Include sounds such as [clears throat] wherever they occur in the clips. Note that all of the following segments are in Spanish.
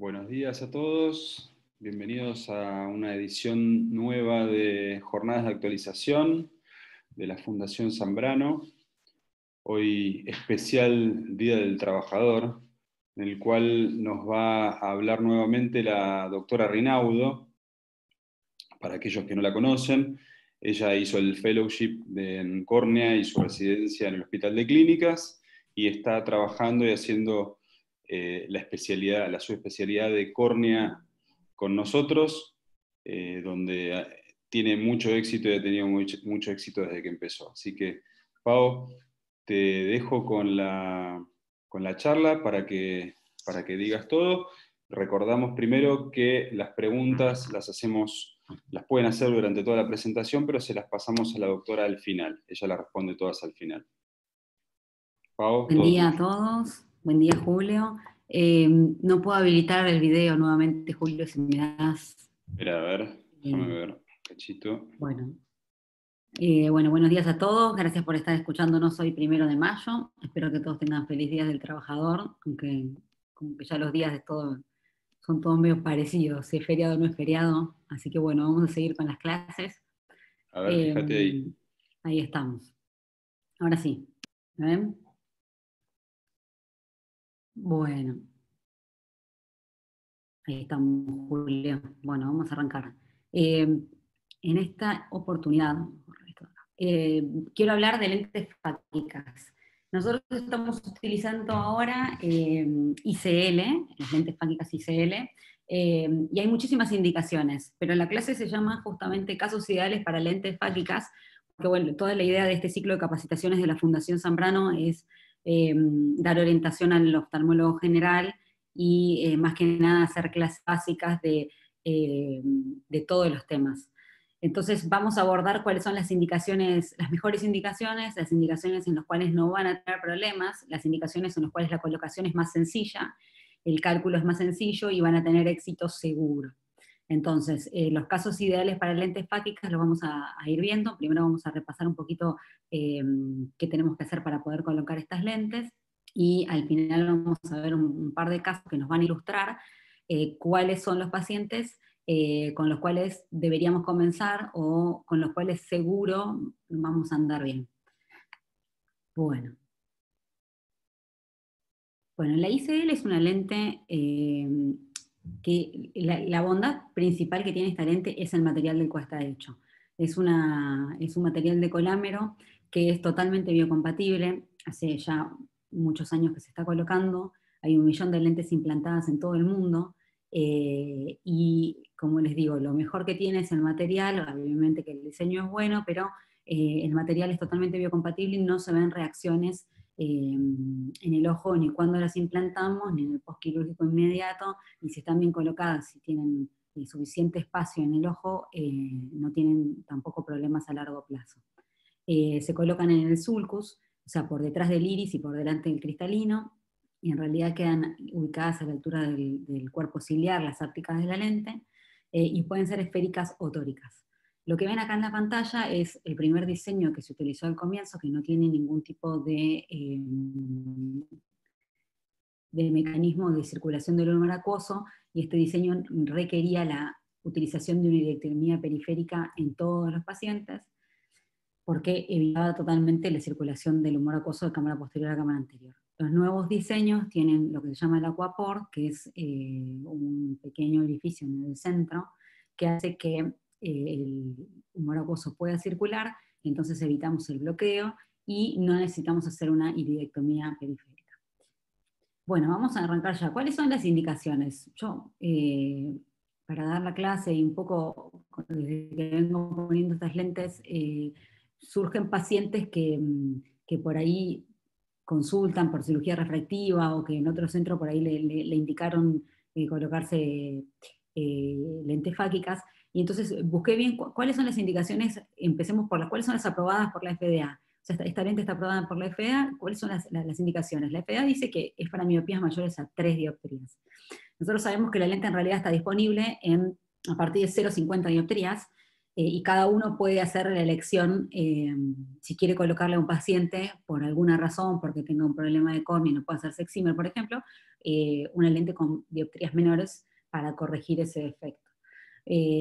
Buenos días a todos, bienvenidos a una edición nueva de Jornadas de Actualización de la Fundación Zambrano. Hoy especial Día del Trabajador, en el cual nos va a hablar nuevamente la doctora Rinaudo. Para aquellos que no la conocen, ella hizo el fellowship en córnea y su residencia en el Hospital de Clínicas y está trabajando y haciendo eh, la especialidad, la subespecialidad de córnea con nosotros, eh, donde eh, tiene mucho éxito y ha tenido mucho, mucho, éxito desde que empezó. Así que, Pau, te dejo con la, con la charla para que, para que digas todo. Recordamos primero que las preguntas las hacemos, las pueden hacer durante toda la presentación, pero se las pasamos a la doctora al final. Ella las responde todas al final. Pau, Buen día a todos. Buen día, Julio. Eh, no puedo habilitar el video nuevamente, Julio, si me das. Espera, a ver, déjame eh, ver, cachito. Bueno. Eh, bueno, buenos días a todos. Gracias por estar escuchándonos hoy, primero de mayo. Espero que todos tengan feliz día del trabajador, aunque como que ya los días de todo son todos medio parecidos, si es feriado o no es feriado. Así que bueno, vamos a seguir con las clases. A ver, fíjate ahí. Ahí estamos. Ahora sí. ¿Ven? Bueno. Ahí estamos, Julio. Bueno, vamos a arrancar. Eh, en esta oportunidad, eh, quiero hablar de lentes fáticas. Nosotros estamos utilizando ahora eh, ICL, las lentes fáticas ICL, y hay muchísimas indicaciones, pero la clase se llama justamente Casos Ideales para Lentes Fáticas, porque bueno, toda la idea de este ciclo de capacitaciones de la Fundación Zambrano es eh, dar orientación al oftalmólogo general y eh, más que nada hacer clases básicas de, eh, de todos los temas. Entonces vamos a abordar cuáles son las indicaciones, las mejores indicaciones, las indicaciones en las cuales no van a tener problemas, las indicaciones en las cuales la colocación es más sencilla, el cálculo es más sencillo y van a tener éxito seguro. Entonces, eh, los casos ideales para lentes fácicas los vamos a, ir viendo. Primero vamos a repasar un poquito eh, qué tenemos que hacer para poder colocar estas lentes y al final vamos a ver un, par de casos que nos van a ilustrar eh, cuáles son los pacientes con los cuales deberíamos comenzar o con los cuales seguro vamos a andar bien. Bueno. Bueno, la ICL es una lente que la, bondad principal que tiene esta lente es el material del cual está hecho. Es, una, es un material de colámero que es totalmente biocompatible, hace ya muchos años que se está colocando, hay un millón de lentes implantadas en todo el mundo, eh, y como les digo, lo mejor que tiene es el material, obviamente que el diseño es bueno, pero eh, el material es totalmente biocompatible y no se ven reacciones Em, en el ojo ni cuando las implantamos, ni en el postquirúrgico inmediato, ni si están bien colocadas, si tienen eh, suficiente espacio en el ojo, eh, no tienen tampoco problemas a largo plazo. Eh, se colocan en el sulcus, o sea, por detrás del iris y por delante del cristalino, y en realidad quedan ubicadas a la altura del, del cuerpo ciliar, las ápticas de la lente, y pueden ser esféricas o tóricas. Lo que ven acá en la pantalla es el primer diseño que se utilizó al comienzo, que no tiene ningún tipo de, eh, de mecanismo de circulación del humor acuoso, y este diseño requería la utilización de una iridectomía periférica en todos los pacientes, porque evitaba totalmente la circulación del humor acuoso de cámara posterior a cámara anterior. Los nuevos diseños tienen lo que se llama el aquaport, que es eh, un pequeño orificio en el centro, que hace que el humor acuoso pueda circular, entonces evitamos el bloqueo y no necesitamos hacer una iridectomía periférica. Bueno, vamos a arrancar ya. ¿Cuáles son las indicaciones? Yo, eh, para dar la clase y un poco, desde que vengo poniendo estas lentes, eh, surgen pacientes que, mm, que, por ahí consultan por cirugía refractiva o que en otro centro por ahí le indicaron colocarse lentes fáquicas y entonces busqué bien cuáles son las indicaciones, empecemos por las, cuáles son las aprobadas por la FDA. O sea, esta, lente está aprobada por la FDA, ¿cuáles son las, indicaciones? La FDA dice que es para miopías mayores a 3 dioptrías. Nosotros sabemos que la lente en realidad está disponible en, a partir de 0,50 dioptrías, eh, y cada uno puede hacer la elección eh, si quiere colocarle a un paciente por alguna razón, porque tenga un problema de córnea y no puede hacerse excimer, por ejemplo, eh, una lente con dioptrías menores para corregir ese defecto.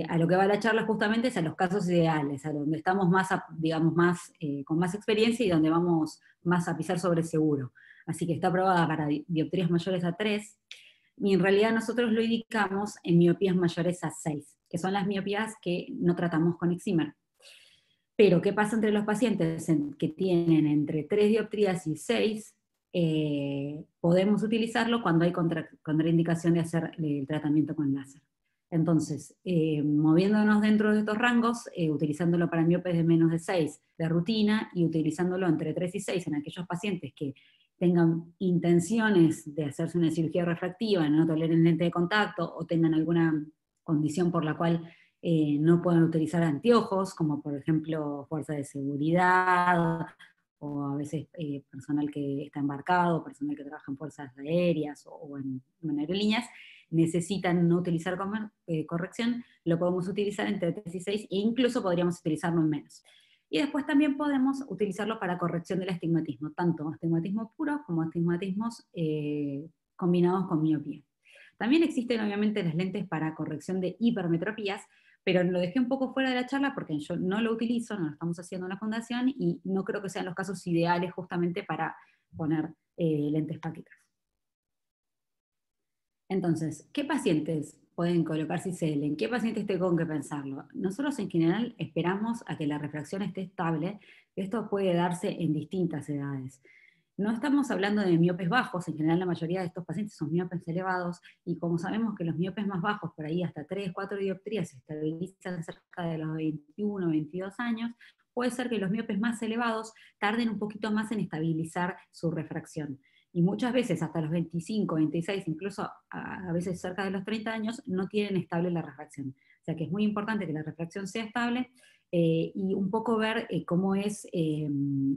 A lo que va la charla justamente es a los casos ideales, a donde estamos más, digamos, más, con más experiencia y donde vamos más a pisar sobre seguro. Así que está aprobada para dioptrías mayores a 3, y en realidad nosotros lo indicamos en miopías mayores a 6 que son las miopías que no tratamos con Eximer. Pero, ¿qué pasa entre los pacientes que tienen entre 3 dioptrías y 6? Eh, podemos utilizarlo cuando hay contraindicación de hacer el tratamiento con láser. Entonces, eh, moviéndonos dentro de estos rangos, eh, utilizándolo para miopes de menos de 6 de rutina y utilizándolo entre 3 y 6 en aquellos pacientes que tengan intenciones de hacerse una cirugía refractiva, no toleren lente de contacto o tengan alguna condición por la cual eh, no pueden utilizar anteojos, como por ejemplo fuerza de seguridad, o a veces eh, personal que está embarcado, personal que trabaja en fuerzas aéreas o, en, aerolíneas, necesitan no utilizar eh, corrección, lo podemos utilizar entre 3 y 6 e incluso podríamos utilizarlo en menos. Y después también podemos utilizarlo para corrección del astigmatismo, tanto astigmatismo puro como astigmatismos combinados con miopía. También existen obviamente las lentes para corrección de hipermetropías, pero lo dejé un poco fuera de la charla porque yo no lo utilizo, no lo estamos haciendo en la fundación y no creo que sean los casos ideales justamente para poner eh, lentes páquicas. Entonces, ¿qué pacientes pueden colocar CICL? ¿En qué pacientes tengo que pensarlo? Nosotros en general esperamos a que la refracción esté estable, esto puede darse en distintas edades. No estamos hablando de miopes bajos, en general la mayoría de estos pacientes son miopes elevados, y como sabemos que los miopes más bajos, por ahí hasta 3, 4 dioptrías, se estabilizan cerca de los 21, 22 años, puede ser que los miopes más elevados tarden un poquito más en estabilizar su refracción. Y muchas veces, hasta los 25, 26, incluso a, veces cerca de los 30 años, no tienen estable la refracción. O sea que es muy importante que la refracción sea estable eh, y un poco ver eh, cómo es eh,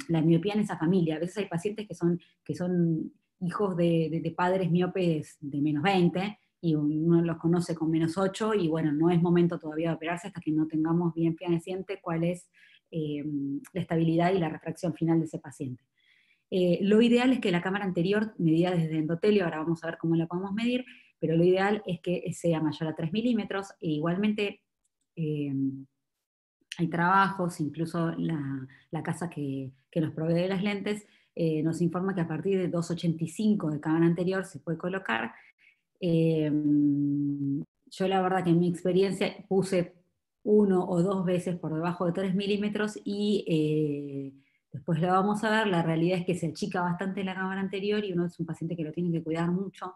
la miopía en esa familia. A veces hay pacientes que son, que son hijos de, padres miopes de menos 20 y uno los conoce con menos 8 y bueno, no es momento todavía de operarse hasta que no tengamos bien fehaciente cuál es la estabilidad y la refracción final de ese paciente. Lo ideal es que la cámara anterior medida desde endotelio, ahora vamos a ver cómo la podemos medir, pero lo ideal es que sea mayor a 3 milímetros e igualmente hay trabajos, incluso la, casa que, nos provee las lentes eh, nos informa que a partir de 2,85 de cámara anterior se puede colocar. Yo la verdad que en mi experiencia puse uno o dos veces por debajo de 3 milímetros y eh, después lo vamos a ver, la realidad es que se achica bastante la cámara anterior y uno es un paciente que lo tiene que cuidar mucho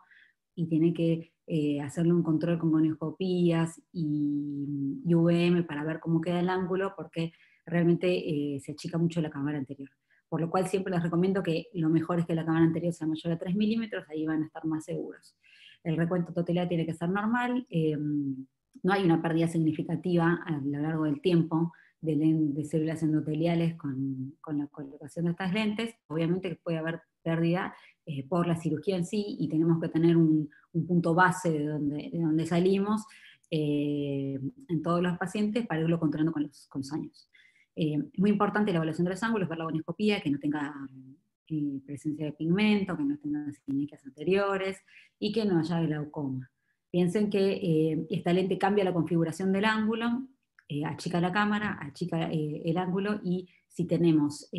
y tiene que eh, hacerle un control con gonioscopías y, y, VM para ver cómo queda el ángulo, porque realmente eh, se achica mucho la cámara anterior. Por lo cual siempre les recomiendo que lo mejor es que la cámara anterior sea mayor a 3 milímetros, ahí van a estar más seguros. El recuento total tiene que ser normal, em, no hay una pérdida significativa a lo largo del tiempo de, de células endoteliales con, con, la colocación de estas lentes. Obviamente puede haber pérdida eh, por la cirugía en sí y tenemos que tener un, punto base de donde, de donde salimos eh, en todos los pacientes para irlo controlando con los, con años. Eh, muy importante la evaluación de los ángulos, ver la gonioscopía, que no tenga presencia de pigmento, que no tenga sinequias anteriores y que no haya glaucoma. Piensen que esta lente cambia la configuración del ángulo, achica la cámara, achica el ángulo y si tenemos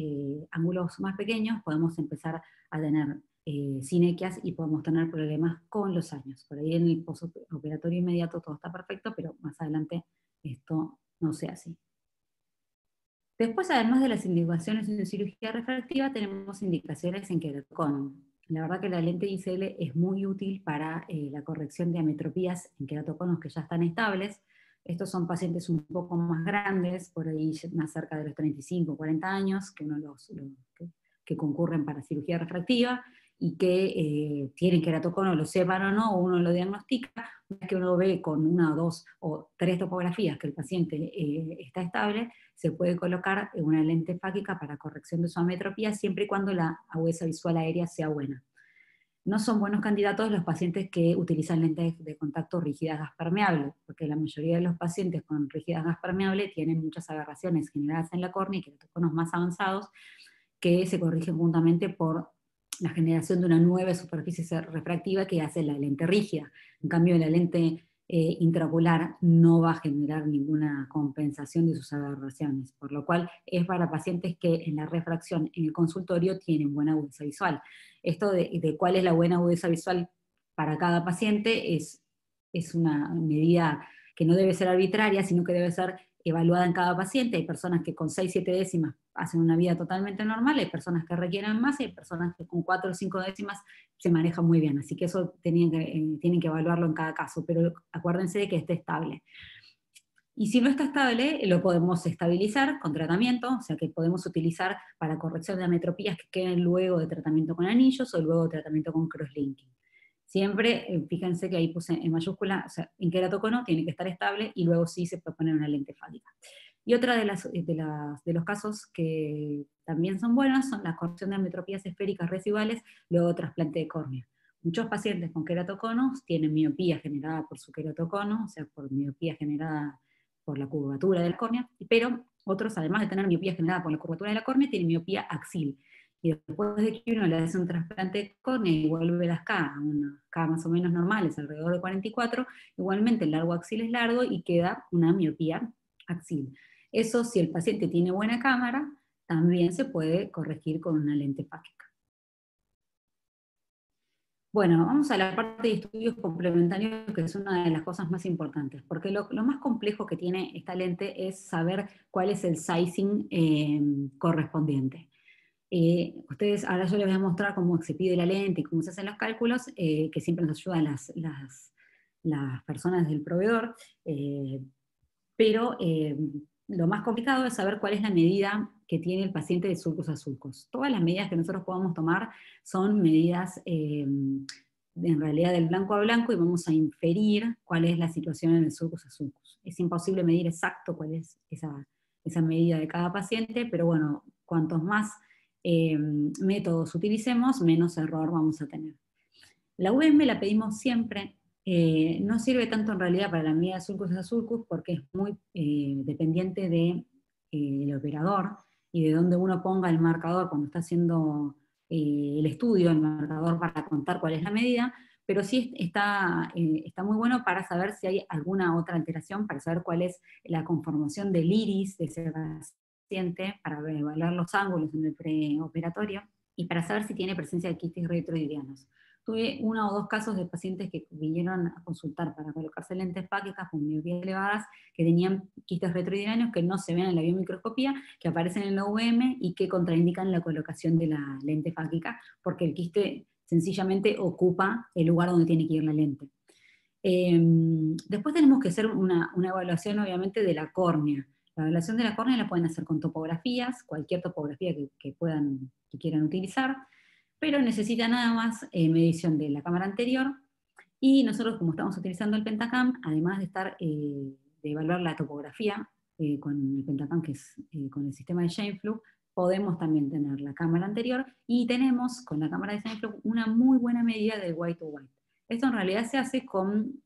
ángulos más pequeños podemos empezar a tener eh, sinequias y podemos tener problemas con los años. Por ahí en el postoperatorio inmediato todo está perfecto, pero más adelante esto no sea así. Después, además de las indicaciones en cirugía refractiva, tenemos indicaciones en queratocono. La verdad que la lente ICL es muy útil para eh, la corrección de ametropías en queratoconos que ya están estables. Estos son pacientes un poco más grandes, por ahí más cerca de los 35 o 40 años, que, uno los, que concurren para cirugía refractiva, y que eh, tienen queratocono, lo sepan o no, uno lo diagnostica, una vez que uno ve con una o dos o tres topografías que el paciente eh, está estable, se puede colocar una lente fáquica para corrección de su ametropía siempre y cuando la agudeza visual aérea sea buena. No son buenos candidatos los pacientes que utilizan lentes de contacto rígidas gas permeables, porque la mayoría de los pacientes con rigidez gas permeable tienen muchas aberraciones generadas en la córnea y queratoconos más avanzados que se corrigen juntamente por la generación de una nueva superficie refractiva que hace la lente rígida. En cambio, la lente eh, intraocular no va a generar ninguna compensación de sus aberraciones, por lo cual es para pacientes que en la refracción en el consultorio tienen buena agudeza visual. Esto de, cuál es la buena agudeza visual para cada paciente es, es una medida que no debe ser arbitraria, sino que debe ser evaluada en cada paciente. Hay personas que con 6, 7 décimas hacen una vida totalmente normal, hay personas que requieren más y hay personas que con 4 o 5 décimas se manejan muy bien. Así que eso que, eh, tienen que evaluarlo en cada caso, pero acuérdense de que esté estable. Y si no está estable, lo podemos estabilizar con tratamiento, o sea que podemos utilizar para corrección de ametropías que queden luego de tratamiento con anillos o luego de tratamiento con crosslinking. Siempre, eh, fíjense que ahí puse en mayúscula, o sea, en queratocono tiene que estar estable y luego sí se puede poner una lente fálica. Y otra de, las, de, las, de los casos que también son buenos son la corrección de ametropías esféricas residuales, luego trasplante de córnea. Muchos pacientes con queratoconos tienen miopía generada por su queratocono, o sea, por miopía generada por la curvatura de la córnea, pero otros, además de tener miopía generada por la curvatura de la córnea, tienen miopía axil, y después de que uno le hace un trasplante de córnea y vuelve las K unas K más o menos normales, alrededor de 44, igualmente el largo axil es largo y queda una miopía axil. Eso si el paciente tiene buena cámara, también se puede corregir con una lente fáquica. Bueno, vamos a la parte de estudios complementarios, que es una de las cosas más importantes, porque lo, más complejo que tiene esta lente es saber cuál es el sizing eh, correspondiente. Eh, ustedes, ahora yo les voy a mostrar cómo se pide la lente y cómo se hacen los cálculos, eh, que siempre nos ayudan las, las, personas del proveedor, eh, pero lo más complicado es saber cuál es la medida que tiene el paciente de surcos a surcos. Todas las medidas que nosotros podamos tomar son medidas en realidad del blanco a blanco y vamos a inferir cuál es la situación en el surcos a surcos. Es imposible medir exacto cuál es esa, esa medida de cada paciente, pero bueno, cuantos más Em, métodos utilicemos, menos error vamos a tener. La UM la pedimos siempre, eh, no sirve tanto en realidad para la medida surcus a surcus porque es muy eh, dependiente del de, eh, operador y de dónde uno ponga el marcador cuando está haciendo el estudio, el marcador para contar cuál es la medida, pero sí está, está muy bueno para saber si hay alguna otra alteración, para saber cuál es la conformación del iris de ese para evaluar los ángulos en el preoperatorio y para saber si tiene presencia de quistes retroidianos. Tuve uno o dos casos de pacientes que vinieron a consultar para colocarse lentes fáquicas con miopías elevadas, que tenían quistes retroidianos que no se ven en la biomicroscopía, que aparecen en la UM y que contraindican la colocación de la lente fáquica, porque el quiste sencillamente ocupa el lugar donde tiene que ir la lente. Em, después tenemos que hacer una, una evaluación, obviamente, de la córnea. La evaluación de la córnea la pueden hacer con topografías, cualquier topografía que, quieran utilizar, pero necesita nada más eh, medición de la cámara anterior, y nosotros como estamos utilizando el Pentacam, además de estar, eh, de evaluar la topografía eh, con el Pentacam, que es con el sistema de Shaneflu, podemos también tener la cámara anterior, y tenemos con la cámara de Shaneflu una muy buena medida de white to white. Esto en realidad se hace con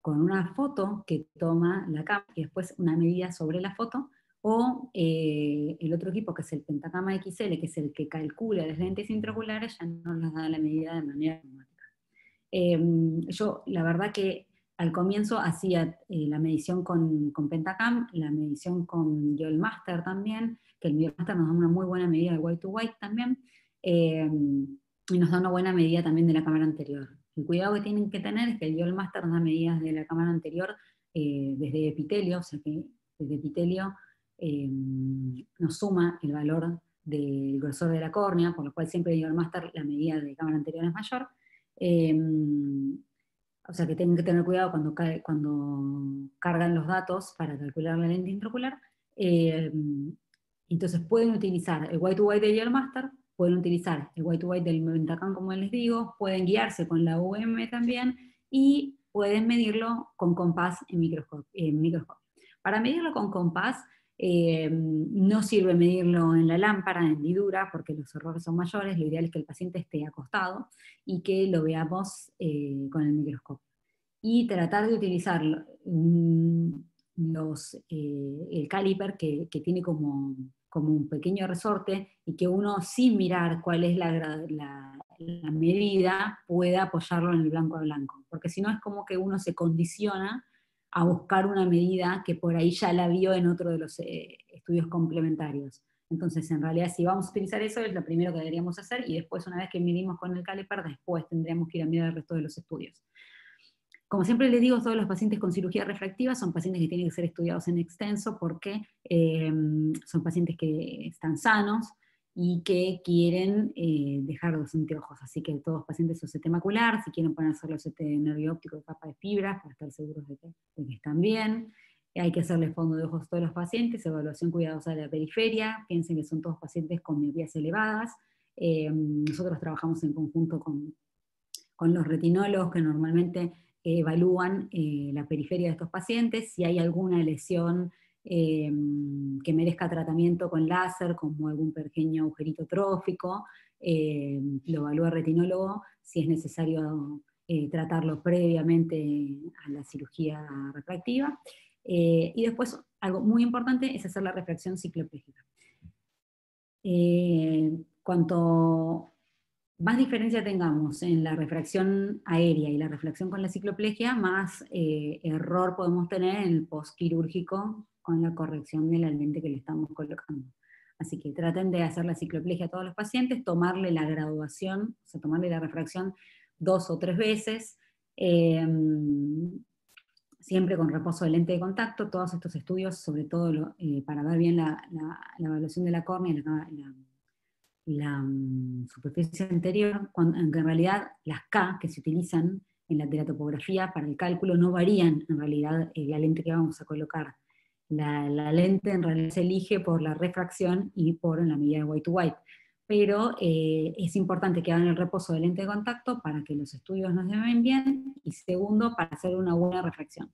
con una foto que toma la cámara y después una medida sobre la foto, o eh, el otro equipo que es el Pentacama XL, que es el que calcula las lentes intraoculares, ya no nos da la medida de manera automática. Em, yo, la verdad que al comienzo hacía eh, la medición con, con, Pentacam, la medición con Master también, que el Master nos da una muy buena medida de white to white también, em, y nos da una buena medida también de la cámara anterior. El cuidado que tienen que tener es que el Yol Master da medidas de la cámara anterior eh, desde epitelio, o sea que desde epitelio eh, nos suma el valor del grosor de la córnea, por lo cual siempre el Yol Master la medida de cámara anterior es mayor. Eh, o sea que tienen que tener cuidado cuando, cuando cargan los datos para calcular la lente intraocular. entonces pueden utilizar el white to white de Yol Master pueden utilizar el white to white del Mentacam, como les digo, pueden guiarse con la UM también y pueden medirlo con compás en microscopio. Para medirlo con compás, eh, no sirve medirlo en la lámpara, en hendidura, porque los errores son mayores, lo ideal es que el paciente esté acostado y que lo veamos eh, con el microscopio. y tratar de utilizar los, eh, el caliper que, tiene como, como, un pequeño resorte y que uno sin mirar cuál es la, medida pueda apoyarlo en el blanco a blanco, porque si no es como que uno se condiciona a buscar una medida que por ahí ya la vio en otro de los eh, estudios complementarios. Entonces, en realidad, si vamos a utilizar eso, es lo primero que deberíamos hacer, y después, una vez que midimos con el caliper, después tendríamos que ir a mirar el resto de los estudios. Como siempre les digo, todos los pacientes con cirugía refractiva son pacientes que tienen que ser estudiados en extenso porque eh, son pacientes que están sanos, y que quieren eh, dejar los anteojos. Así que todos los pacientes OCT macular, si quieren ponerse los OCT de nervio óptico de capa de fibras para estar seguros de que, están bien. Hay que hacerle fondo de ojos a todos los pacientes, evaluación cuidadosa de la periferia. Piensen que son todos pacientes con miopías elevadas. Eh, nosotros trabajamos en conjunto con, con los retinólogos que normalmente evalúan eh, la periferia de estos pacientes. Si hay alguna lesión Em, que merezca tratamiento con láser, como algún pequeño agujerito trófico, em, lo evalúa el retinólogo si es necesario eh, tratarlo previamente a la cirugía refractiva. Eh, y después, algo muy importante es hacer la refracción cicloplégica. Eh, cuanto más diferencia tengamos en la refracción aérea y la refracción con la cicloplegia, más error podemos tener en el postquirúrgico con la corrección de la lente que le estamos colocando. Así que traten de hacer la cicloplegia a todos los pacientes, tomarle la graduación, o sea, tomarle la refracción dos o tres veces, em, siempre con reposo de lente de contacto. Todos estos estudios, sobre todo eh, para ver bien la, evaluación de la córnea y la, mm, superficie anterior, cuando, en realidad las K que se utilizan en la, de topografía para el cálculo no varían en realidad eh, la lente que vamos a colocar la, lente en realidad se elige por la refracción y por la medida de white to white. Pero eh, es importante que hagan el reposo de lente de contacto para que los estudios nos lleven bien y segundo, para hacer una buena refracción.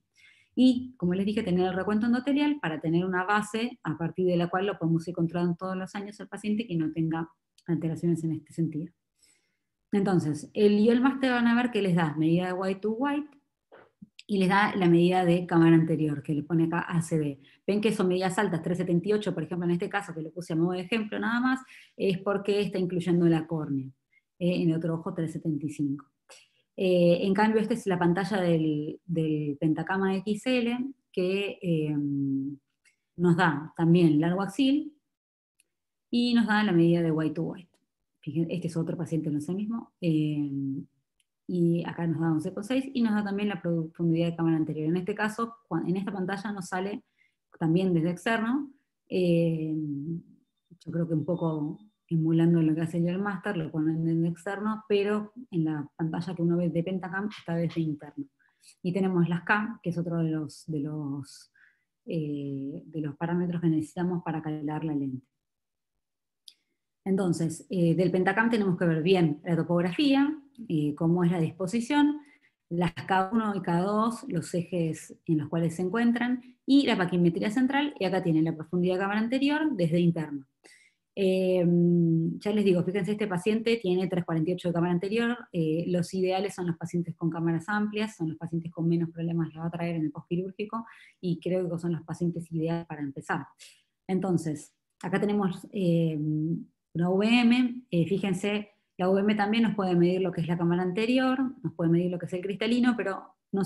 Y, como les dije, tener el recuento endotelial para tener una base a partir de la cual lo podemos ir controlando todos los años al paciente que no tenga alteraciones en este sentido. Entonces, el y el máster van a ver que les da medida de white to white, y les da la medida de cámara anterior, que le pone acá ACD. Ven que son medidas altas, 378, por ejemplo, en este caso, que lo puse a modo de ejemplo nada más, es porque está incluyendo la córnea. Eh, en el otro ojo, 375. Eh, en cambio, esta es la pantalla del, del Pentacama XL, que eh, nos da también largo axil y nos da la medida de white to white. Este es otro paciente, no es el mismo y acá nos da 11,6 y nos da también la profundidad de cámara anterior. En este caso, en esta pantalla nos sale también desde externo, eh, yo creo que un poco emulando lo que hace el Master, lo ponen en externo, pero en la pantalla que uno ve de Pentacam está desde interno. Y tenemos las K, que es otro de los, de los, eh, de los parámetros que necesitamos para calcular la lente. Entonces, eh, del Pentacam tenemos que ver bien la topografía, eh, cómo es la disposición, las K1 y K2, los ejes en los cuales se encuentran, y la paquimetría central, y acá tienen la profundidad de cámara anterior desde interno. Em, ya les digo, fíjense, este paciente tiene 348 de cámara anterior, eh, los ideales son los pacientes con cámaras amplias, son los pacientes con menos problemas que va a traer en el postquirúrgico, y creo que son los pacientes ideales para empezar. Entonces, acá tenemos em, una VM, eh, fíjense, la VM también nos puede medir lo que es la cámara anterior, nos puede medir lo que es el cristalino, pero no,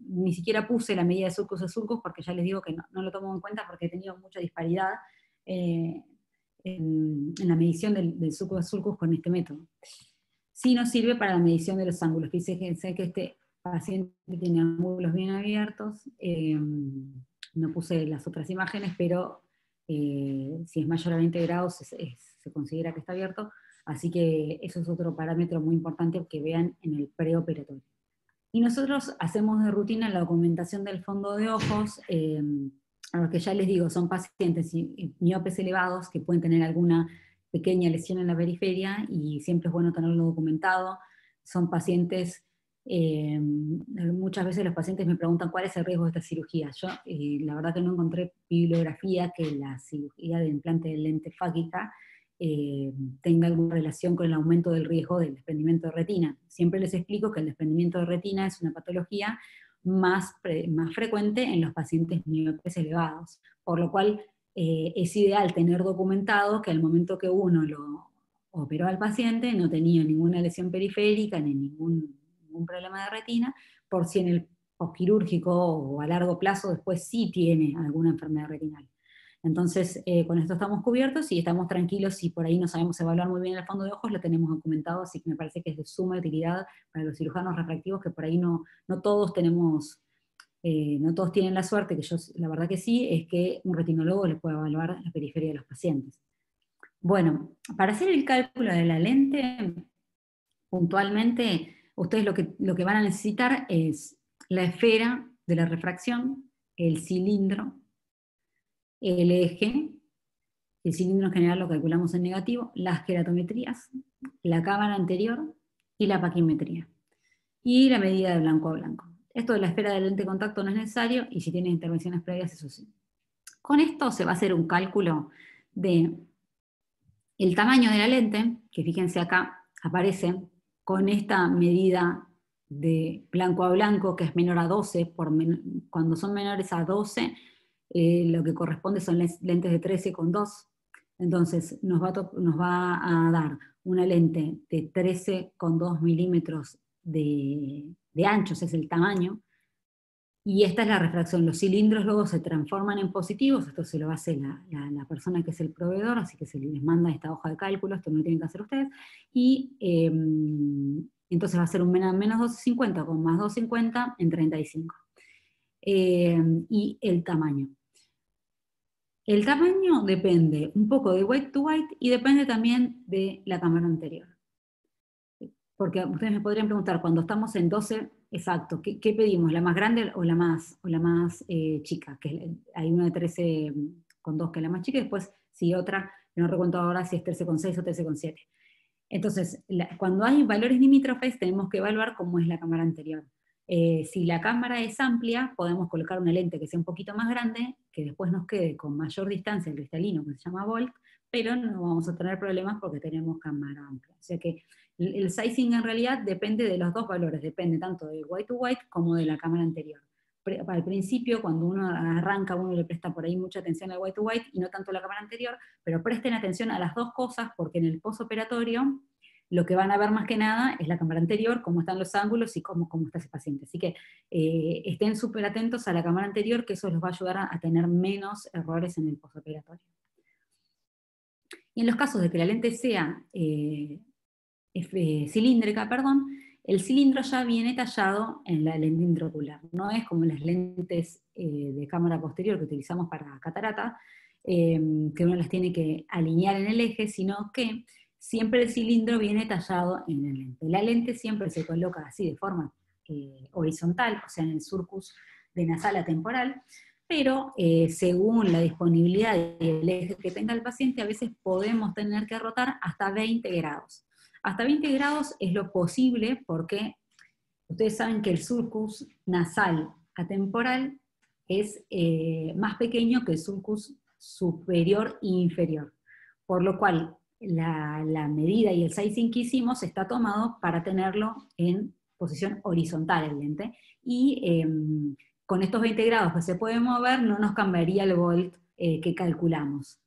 ni siquiera puse la medida de surcos a surcos porque ya les digo que no, lo tomo en cuenta porque he tenido mucha disparidad eh, en, la medición del, del surco a surcos con este método. Sí nos sirve para la medición de los ángulos. Fíjense que este paciente tiene ángulos bien abiertos, eh, no puse las otras imágenes, pero si es mayor a 20 grados se considera que está abierto, así que eso es otro parámetro muy importante que vean en el preoperatorio. Y nosotros hacemos de rutina la documentación del fondo de ojos, eh, a los que ya les digo, son pacientes miopes elevados que pueden tener alguna pequeña lesión en la periferia y siempre es bueno tenerlo documentado. Son pacientes eh, muchas veces los pacientes me preguntan cuál es el riesgo de esta cirugía. Yo eh, la verdad que no encontré bibliografía que la cirugía de implante de lente fáquica eh, tenga alguna relación con el aumento del riesgo del desprendimiento de retina. Siempre les explico que el desprendimiento de retina es una patología más, más frecuente en los pacientes miopes elevados, por lo cual es ideal tener documentado que al momento que uno lo operó al paciente no tenía ninguna lesión periférica ni ningún, ningún problema de retina, por si en el posquirúrgico o a largo plazo después sí tiene alguna enfermedad retinal. Entonces, eh, con esto estamos cubiertos y estamos tranquilos si por ahí no sabemos evaluar muy bien el fondo de ojos, lo tenemos documentado, así que me parece que es de suma utilidad para los cirujanos refractivos, que por ahí no, no todos tenemos, eh, no todos tienen la suerte, que yo la verdad que sí, es que un retinólogo les pueda evaluar la periferia de los pacientes. Bueno, para hacer el cálculo de la lente, puntualmente, ustedes lo que, lo que van a necesitar es la esfera de la refracción, el cilindro, el eje, el cilindro en general lo calculamos en negativo, las queratometrías, la cámara anterior y la paquimetría. Y la medida de blanco a blanco. Esto de la esfera de lente de contacto no es necesario y si tienen intervenciones previas, eso sí. Con esto se va a hacer un cálculo de el tamaño de la lente, que fíjense acá aparece con esta medida de blanco a blanco, que es menor a 12, por cuando son menores a 12 eh, lo que corresponde son lentes de 13,2. Entonces nos va, nos va a dar una lente de 13,2 milímetros de, de ancho, ese es el tamaño, y esta es la refracción. Los cilindros luego se transforman en positivos, esto se lo hace la, la, persona que es el proveedor, así que se les manda esta hoja de cálculo, esto no lo tienen que hacer ustedes, y em, entonces va a ser un menos, menos 250 con más 250 en 35. Em, y el tamaño. El tamaño depende un poco de white to white y depende también de la cámara anterior. Porque ustedes me podrían preguntar, cuando estamos en 12, exacto, ¿qué, pedimos? ¿La más grande o la más, o la más eh, chica? Que hay una de 13 con 2 que es la más chica y después si otra, no recuerdo ahora si es 13,6 o 13,7. Entonces, cuando hay valores limítrofes tenemos que evaluar cómo es la cámara anterior. Eh, si la cámara es amplia, podemos colocar una lente que sea un poquito más grande, que después nos quede con mayor distancia el cristalino, que se llama Volt, pero no vamos a tener problemas porque tenemos cámara amplia. O sea que el, sizing en realidad depende de los dos valores, depende tanto de white to white como de la cámara anterior. Al principio, cuando uno arranca, uno le presta por ahí mucha atención al white to white y no tanto a la cámara anterior, pero presten atención a las dos cosas porque en el postoperatorio lo que van a ver más que nada es la cámara anterior, cómo están los ángulos y cómo, está ese paciente. Así que eh, estén súper atentos a la cámara anterior, que eso les va a ayudar a, tener menos errores en el postoperatorio. Y en los casos de que la lente sea eh, eh, cilíndrica, perdón, el cilindro ya viene tallado en la lente intraocular. No es como las lentes de cámara posterior que utilizamos para catarata, que uno las tiene que alinear en el eje, sino que siempre el cilindro viene tallado en el lente. La lente siempre se coloca así de forma eh, horizontal, o sea, en el surcus de nasal temporal, pero eh, según la disponibilidad y el eje que tenga el paciente, a veces podemos tener que rotar hasta 20 grados. Hasta 20 grados es lo posible porque ustedes saben que el surcus nasal atemporal es eh, más pequeño que el surcus superior e inferior, por lo cual la, medida y el sizing que hicimos está tomado para tenerlo en posición horizontal el lente, y em, con estos 20 grados que se puede mover no nos cambiaría el volt eh, que calculamos.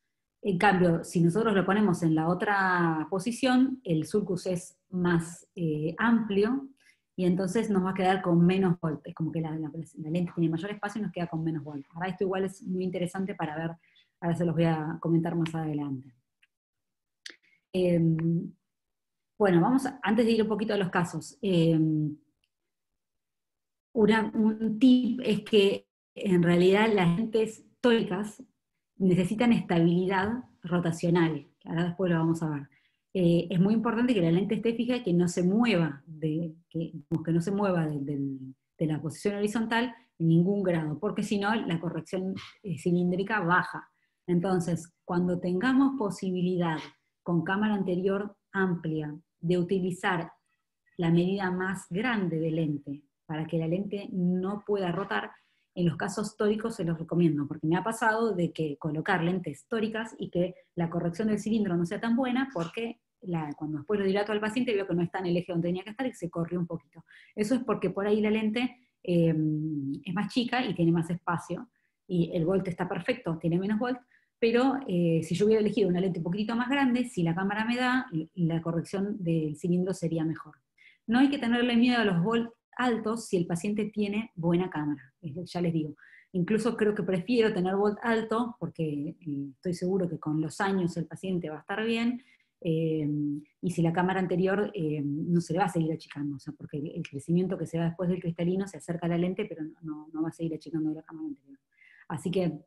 En cambio, si nosotros lo ponemos en la otra posición, el surcus es más eh, amplio y entonces nos va a quedar con menos volt. Es como que la, lente tiene mayor espacio y nos queda con menos volt. Ahora esto igual es muy interesante para ver, ahora se los voy a comentar más adelante. Em, bueno, vamos, antes de ir un poquito a los casos, em, un tip es que en realidad las lentes tóricas necesitan estabilidad rotacional, ahora después lo vamos a ver. Eh, es muy importante que la lente esté fija y que no se mueva, de, que, no se mueva de, la posición horizontal en ningún grado, porque si no la corrección eh, cilíndrica baja. Entonces, cuando tengamos posibilidad con cámara anterior amplia, de utilizar la medida más grande de lente para que la lente no pueda rotar, en los casos tóricos se los recomiendo, porque me ha pasado de que colocar lentes tóricas y que la corrección del cilindro no sea tan buena, porque cuando después lo dilato al paciente veo que no está en el eje donde tenía que estar y se corrió un poquito. Eso es porque por ahí la lente em, es más chica y tiene más espacio, y el volt está perfecto, tiene menos volt, pero eh, si yo hubiera elegido una lente un poquito más grande, si la cámara me da, la corrección del cilindro sería mejor. No hay que tenerle miedo a los volt altos si el paciente tiene buena cámara, ya les digo. Incluso creo que prefiero tener volt alto, porque eh, estoy seguro que con los años el paciente va a estar bien, eh, y si la cámara anterior eh, no se le va a seguir achicando, o sea, porque el crecimiento que se da después del cristalino se acerca a la lente, pero no, va a seguir achicando la cámara anterior. Así que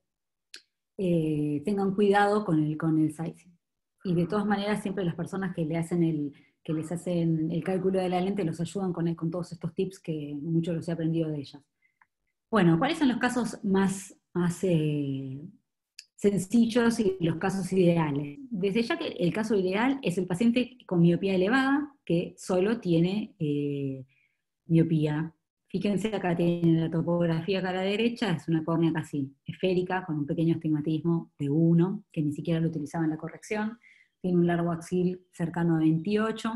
tengan cuidado con el, con el sizing. Y de todas maneras, siempre las personas que le hacen el, que les hacen el cálculo de la lente, los ayudan con, con todos estos tips que mucho los he aprendido de ellas. Bueno, ¿cuáles son los casos más, más eh, sencillos y los casos ideales? Desde ya que el caso ideal es el paciente con miopía elevada que solo tiene eh, miopía. Fíjense acá tiene la topografía acá a la derecha, es una córnea casi esférica con un pequeño astigmatismo de 1, que ni siquiera lo utilizaba en la corrección tiene un largo axil cercano a 28,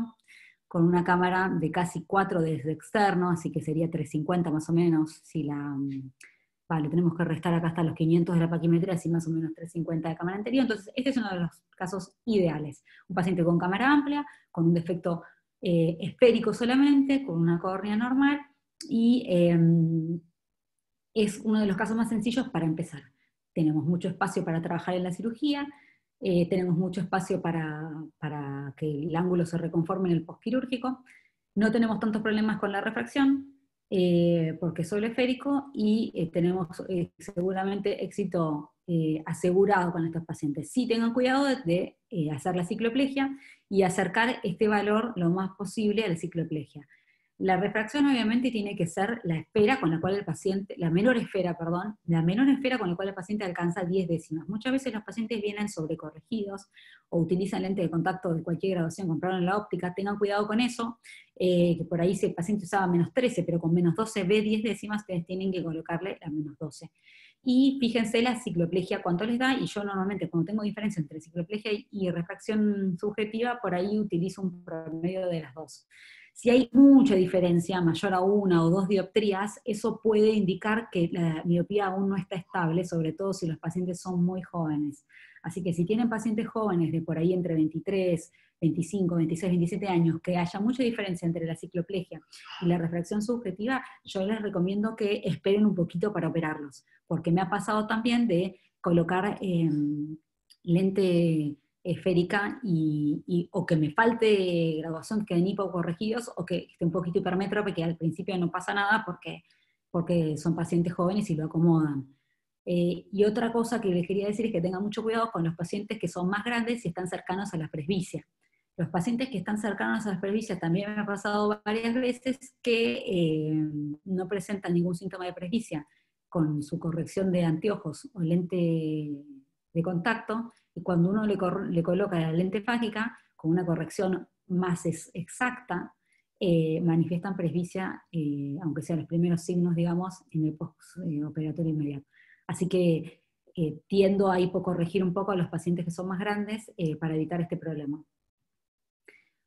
con una cámara de casi 4 desde externo, así que sería 350 más o menos, si la... Mm, vale, tenemos que restar acá hasta los 500 de la paquimetría, así más o menos 350 de cámara anterior, entonces este es uno de los casos ideales. Un paciente con cámara amplia, con un defecto eh, esférico solamente, con una córnea normal, y em, es uno de los casos más sencillos para empezar. Tenemos mucho espacio para trabajar en la cirugía, eh, tenemos mucho espacio para, que el ángulo se reconforme en el postquirúrgico, no tenemos tantos problemas con la refracción, eh, porque soy esférico, y eh, tenemos seguramente éxito asegurado con estos pacientes. Sí tengan cuidado de, de hacer la cicloplegia y acercar este valor lo más posible a la cicloplegia. La refracción obviamente tiene que ser la esfera con la cual el paciente, la menor esfera, perdón, la menor esfera con la cual el paciente alcanza 10 décimas. Muchas veces los pacientes vienen sobrecorregidos o utilizan lente de contacto de cualquier graduación, compraron en la óptica, tengan cuidado con eso, eh, que por ahí si el paciente usaba menos 13, pero con menos 12 ve 10 décimas, ustedes tienen que colocarle la menos 12. Y fíjense la cicloplegia cuánto les da, y yo normalmente cuando tengo diferencia entre cicloplegia y refracción subjetiva, por ahí utilizo un promedio de las dos. Si hay mucha diferencia, mayor a una o dos dioptrías, eso puede indicar que la miopía aún no está estable, sobre todo si los pacientes son muy jóvenes. Así que si tienen pacientes jóvenes de por ahí entre 23, 25, 26, 27 años, que haya mucha diferencia entre la cicloplegia y la refracción subjetiva, yo les recomiendo que esperen un poquito para operarlos, porque me ha pasado también de colocar em, lente esférica y, o que me falte graduación, que queden hipocorregidos o que esté un poquito hipermétrope, que al principio no pasa nada porque, porque son pacientes jóvenes y lo acomodan. Eh, y otra cosa que les quería decir es que tengan mucho cuidado con los pacientes que son más grandes y están cercanos a la presbicia. Los pacientes que están cercanos a la presbicia también me ha pasado varias veces que eh, no presentan ningún síntoma de presbicia con su corrección de anteojos o lente de contacto, y cuando uno le, coloca la lente fágica, con una corrección más exacta, eh, manifiestan presbicia, eh, aunque sean los primeros signos, digamos, en el postoperatorio inmediato. Así que eh, tiendo a hipocorregir un poco a los pacientes que son más grandes para evitar este problema.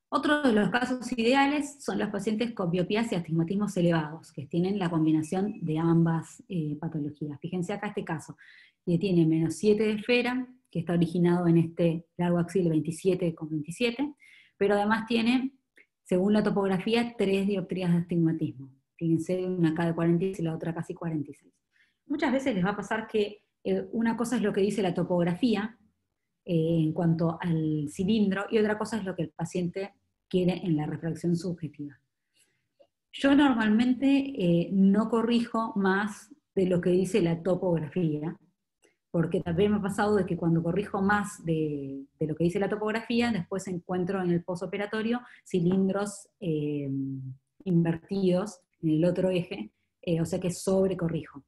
Otro de los casos ideales son los pacientes con biopías y astigmatismos elevados, que tienen la combinación de ambas patologías. Fíjense acá este caso, que tiene menos 7 de esfera, que está originado en este largo axil 27 con 27, pero además tiene, según la topografía, tres dioptrías de astigmatismo. Fíjense, una acá de 46 y la otra casi 46. Muchas veces les va a pasar que eh, una cosa es lo que dice la topografía eh, en cuanto al cilindro y otra cosa es lo que el paciente quiere en la refracción subjetiva. Yo normalmente eh, no corrijo más de lo que dice la topografía, porque también me ha pasado de que cuando corrijo más de, lo que dice la topografía, después encuentro en el posoperatorio cilindros eh, invertidos en el otro eje, eh, o sea que sobrecorrijo.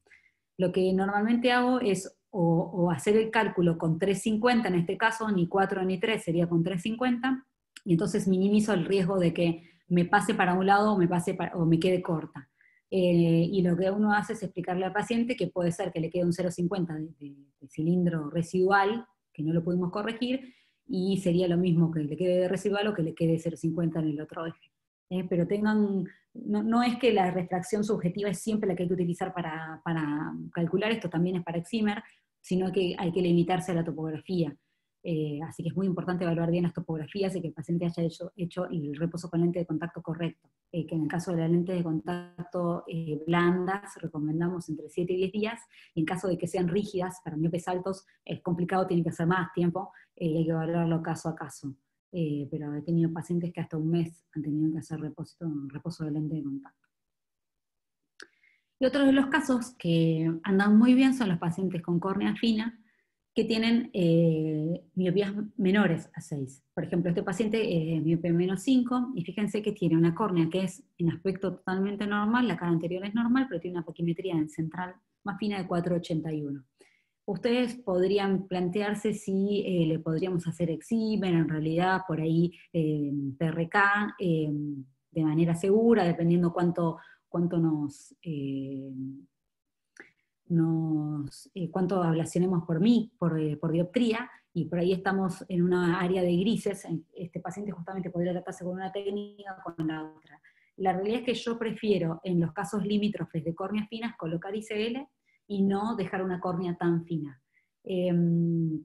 Lo que normalmente hago es o, hacer el cálculo con 350, en este caso ni 4 ni 3, sería con 350, y entonces minimizo el riesgo de que me pase para un lado o me, pase o me quede corta. Eh, y lo que uno hace es explicarle al paciente que puede ser que le quede un 0,50 de, de, cilindro residual, que no lo pudimos corregir, y sería lo mismo que le quede de residual o que le quede 0,50 en el otro eje. ¿eh? pero tengan, no, es que la refracción subjetiva es siempre la que hay que utilizar para, para calcular, esto también es para Eximer, sino que hay que limitarse a la topografía. Eh, así que es muy importante evaluar bien las topografías y que el paciente haya hecho, el reposo con lente de contacto correcto. Eh, que en el caso de las lentes de contacto eh, blandas, recomendamos entre 7 y 10 días, y en caso de que sean rígidas, para miopes altos, es complicado, tiene que ser más tiempo, hay que evaluarlo caso a caso. pero he tenido pacientes que hasta un mes han tenido que hacer reposo, de lente de contacto. Y otros de los casos que andan muy bien son los pacientes con córnea fina, que tienen eh, miopías menores a 6. Por ejemplo, este paciente es miopía menos 5 y fíjense que tiene una córnea que es en aspecto totalmente normal, la cara anterior es normal, pero tiene una paquimetría en central más fina de 481. Ustedes podrían plantearse si eh, le podríamos hacer excimer, en realidad por ahí eh, PRK, de manera segura, dependiendo cuánto, cuánto nos nos, eh, cuánto ablacionemos por mí, por, eh, por, dioptría, y por ahí estamos en una área de grises, este paciente justamente podría tratarse con una técnica o con la otra. La realidad es que yo prefiero en los casos limítrofes de córneas finas colocar ICL y no dejar una córnea tan fina. Em,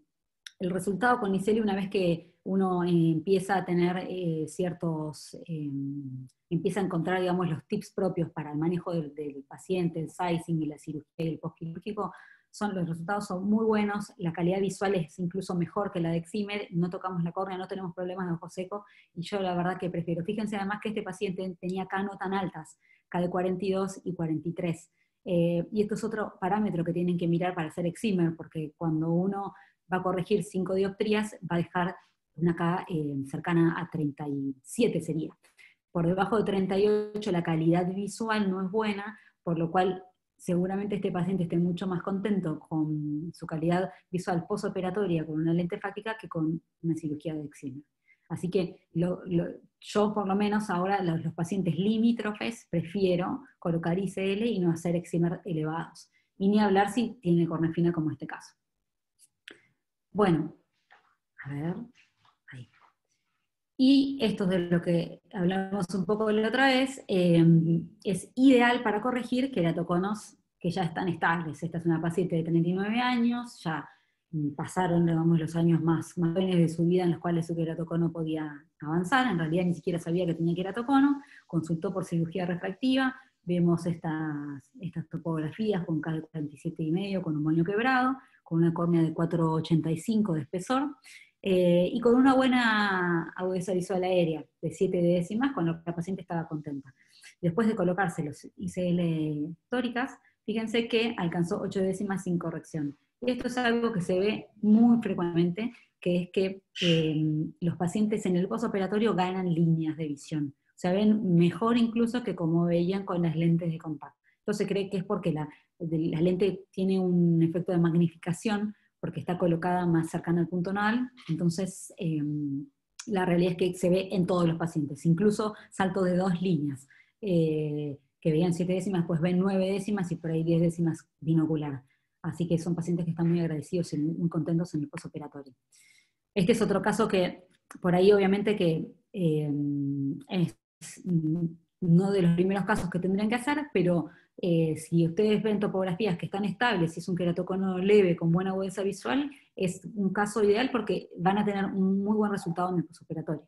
el resultado con ICL una vez que uno empieza a tener eh, ciertos, em, empieza a encontrar, digamos, los tips propios para el manejo del, paciente, el sizing y la cirugía y el postquirúrgico, son, los resultados son muy buenos, la calidad visual es incluso mejor que la de Eximer, no tocamos la córnea, no tenemos problemas de ojo seco, y yo la verdad que prefiero. Fíjense además que este paciente tenía K no tan altas, K de 42 y 43. Eh, y esto es otro parámetro que tienen que mirar para hacer Eximer, porque cuando uno va a corregir 5 dioptrías, va a dejar una K eh, cercana a 37 sería. Por debajo de 38 la calidad visual no es buena, por lo cual seguramente este paciente esté mucho más contento con su calidad visual posoperatoria con una lente fáquica que con una cirugía de eczema. Así que yo por lo menos ahora los, pacientes limítrofes prefiero colocar ICL y no hacer eczema elevados. Y ni hablar si tiene córnea fina como este caso. Bueno, a ver. Y esto de lo que hablamos un poco la otra vez, em, es ideal para corregir queratoconos que ya están estables. Esta es una paciente de 39 años, ya pasaron digamos, los años más, jóvenes de su vida en los cuales su queratocono podía avanzar, en realidad ni siquiera sabía que tenía queratocono, consultó por cirugía refractiva, vemos estas, estas topografías con de 47 y medio, con un moño quebrado, con una córnea de 4,85 de espesor, eh, y con una buena agudeza visual aérea de 7 décimas, con lo que la paciente estaba contenta. Después de colocarse los ICL tóricas, fíjense que alcanzó 8 décimas sin corrección. Y esto es algo que se ve muy frecuentemente, que es que eh, los pacientes en el postoperatorio ganan líneas de visión. O sea, ven mejor incluso que como veían con las lentes de contacto. Entonces cree que es porque la, lente tiene un efecto de magnificación porque está colocada más cercana al punto nodal, entonces em, la realidad es que se ve en todos los pacientes, incluso salto de dos líneas, eh, que veían siete décimas, pues ven nueve décimas y por ahí diez décimas binocular. Así que son pacientes que están muy agradecidos y muy contentos en el postoperatorio. Este es otro caso que, por ahí obviamente que em, es uno de los primeros casos que tendrían que hacer, pero eh, si ustedes ven topografías que están estables, si es un queratocono leve con buena agudeza visual, es un caso ideal porque van a tener un muy buen resultado en el postoperatorio.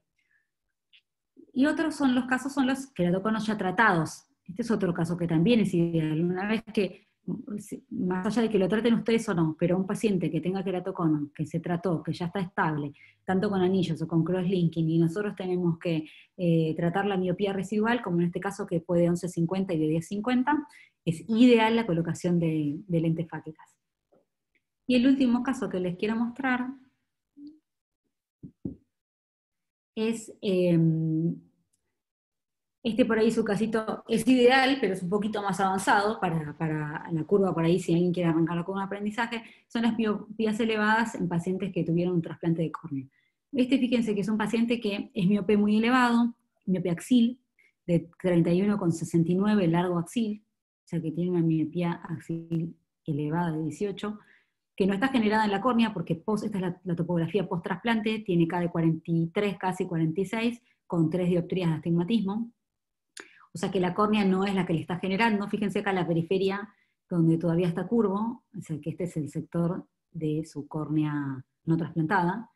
Y otros son los casos, son los queratoconos ya tratados. Este es otro caso que también es ideal. Una vez que más allá de que lo traten ustedes o no, pero un paciente que tenga queratocono, que se trató, que ya está estable, tanto con anillos o con crosslinking, y nosotros tenemos que eh, tratar la miopía residual, como en este caso que puede de 11.50 y de 10.50, es ideal la colocación de, lentes fáticas. Y el último caso que les quiero mostrar es em, este por ahí su casito es ideal, pero es un poquito más avanzado para, la curva por ahí, si alguien quiere arrancarlo con un aprendizaje, son las miopías elevadas en pacientes que tuvieron un trasplante de córnea. Este, fíjense que es un paciente que es miope muy elevado, miope axil, de 31,69 largo axil, o sea que tiene una miopía axial elevada de 18, que no está generada en la córnea porque post, esta es la, topografía post-trasplante, tiene K de 43, casi 46, con 3 dioptrías de astigmatismo. O sea que la córnea no es la que le está generando. Fíjense acá la periferia, donde todavía está curvo, o sea que este es el sector de su córnea no trasplantada,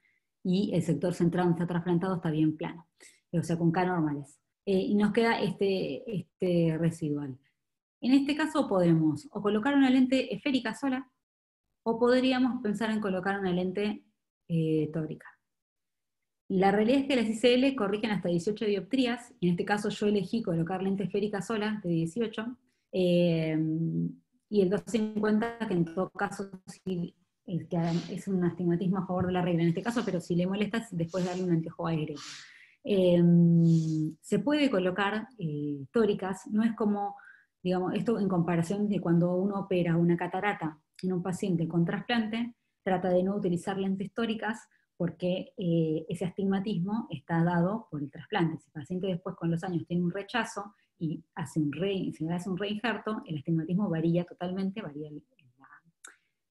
y el sector central donde está trasplantado está bien plano, o sea con K normales. Eh, y nos queda este, este residual. En este caso podemos o colocar una lente esférica sola, o podríamos pensar en colocar una lente eh, tórica. La realidad es que las ICL corrigen hasta 18 dioptrías, en este caso yo elegí colocar lente esférica sola de 18, eh, y el 250 que en todo caso es un astigmatismo a favor de la regla en este caso, pero si le molesta después darle un anteojo aéreo. Eh, se puede colocar tóricas, no es como, digamos, esto en comparación de cuando uno opera una catarata en un paciente con trasplante, trata de no utilizar lentes tóricas porque eh, ese astigmatismo está dado por el trasplante. Si el paciente después con los años tiene un rechazo y hace un re, se le hace un reinjerto, el astigmatismo varía totalmente, varía el,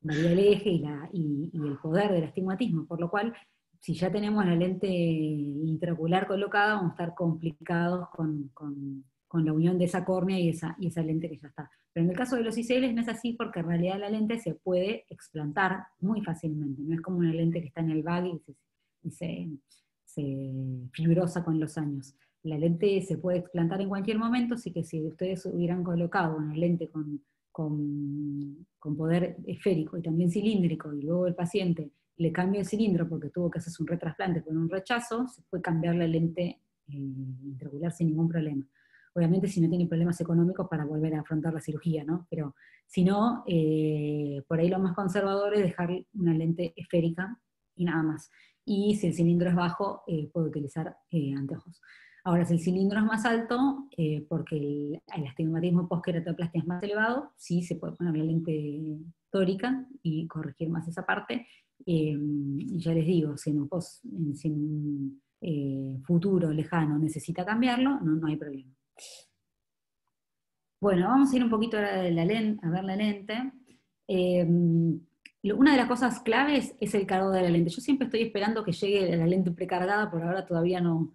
el eje y, y, el poder del astigmatismo, por lo cual si ya tenemos la lente intraocular colocada, vamos a estar complicados con, con, con la unión de esa córnea y esa, y esa lente que ya está. Pero en el caso de los ICLs no es así porque en realidad la lente se puede explantar muy fácilmente, no es como una lente que está en el bag y se, fibrosa con los años. La lente se puede explantar en cualquier momento, así que si ustedes hubieran colocado una lente con, con, poder esférico y también cilíndrico, y luego el paciente le cambia el cilindro porque tuvo que hacerse un retrasplante con un rechazo, se puede cambiar la lente eh, sin ningún problema obviamente si no tiene problemas económicos para volver a afrontar la cirugía, ¿no? Pero si no, eh, por ahí lo más conservador es dejar una lente esférica y nada más. Y si el cilindro es bajo, eh, puede utilizar eh, anteojos. Ahora, si el cilindro es más alto, porque el, el astigmatismo post-queratoplastia es más elevado, sí se puede poner la lente tórica y corregir más esa parte. y ya les digo, si en un, futuro lejano necesita cambiarlo, no, no hay problema. Bueno, vamos a ir un poquito a, la lente, a ver la lente. Em, una de las cosas claves es el cargo de la lente. Yo siempre estoy esperando que llegue la lente precargada, por ahora todavía no,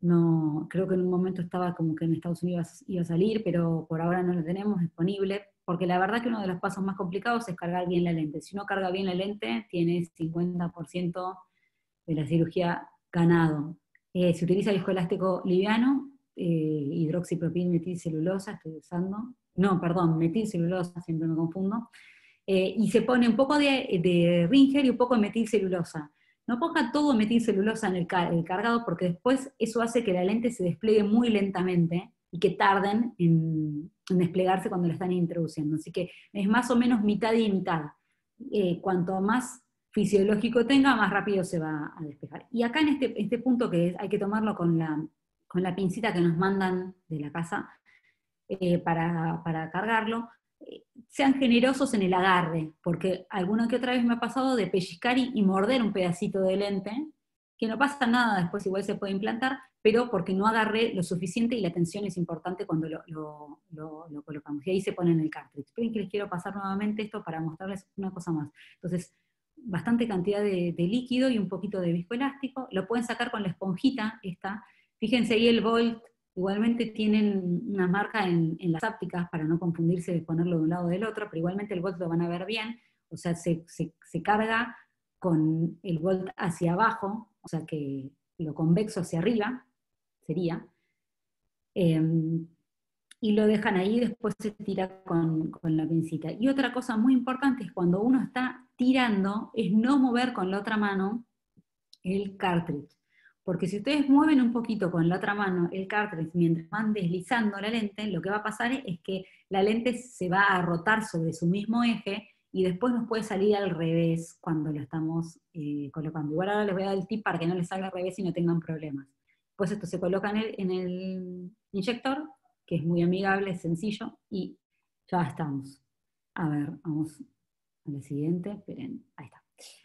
no, creo que en un momento estaba como que en Estados Unidos iba a salir, pero por ahora no la tenemos disponible, porque la verdad que uno de los pasos más complicados es cargar bien la lente. Si uno carga bien la lente, tiene 50% de la cirugía ganado. Eh, se utiliza el viscoelástico liviano, eh, hidroxipropil metilcelulosa, estoy usando, no, perdón, metilcelulosa, siempre me confundo, eh, y se pone un poco de, de, Ringer y un poco de metilcelulosa. No ponga todo metilcelulosa en el, cargado porque después eso hace que la lente se despliegue muy lentamente y que tarden en, desplegarse cuando la están introduciendo. Así que es más o menos mitad y mitad. Eh, cuanto más fisiológico tenga, más rápido se va a despejar. Y acá en este, este punto que hay que tomarlo con la con la pincita que nos mandan de la casa eh, para, cargarlo, eh, sean generosos en el agarre, porque alguna que otra vez me ha pasado de pellizcar y, morder un pedacito de lente, que no pasa nada, después igual se puede implantar, pero porque no agarré lo suficiente y la tensión es importante cuando lo, colocamos. Y ahí se pone en el cartridge. Esperen que les quiero pasar nuevamente esto para mostrarles una cosa más. Entonces, bastante cantidad de, de líquido y un poquito de viscoelástico. Lo pueden sacar con la esponjita esta, Fíjense ahí el Volt, igualmente tienen una marca en, las ápticas para no confundirse de ponerlo de un lado o del otro, pero igualmente el Volt lo van a ver bien, o sea, se, carga con el Volt hacia abajo, o sea que lo convexo hacia arriba sería, em, y lo dejan ahí, después se tira con, con, la pincita. Y otra cosa muy importante es cuando uno está tirando, es no mover con la otra mano el cartridge. Porque si ustedes mueven un poquito con la otra mano el cartridge mientras van deslizando la lente, lo que va a pasar es que la lente se va a rotar sobre su mismo eje y después nos puede salir al revés cuando lo estamos eh, colocando. Igual ahora les voy a dar el tip para que no les salga al revés y no tengan problemas. Pues esto se coloca en el, inyector, que es muy amigable, es sencillo, y ya estamos. A ver, vamos a la siguiente. Esperen, ahí está.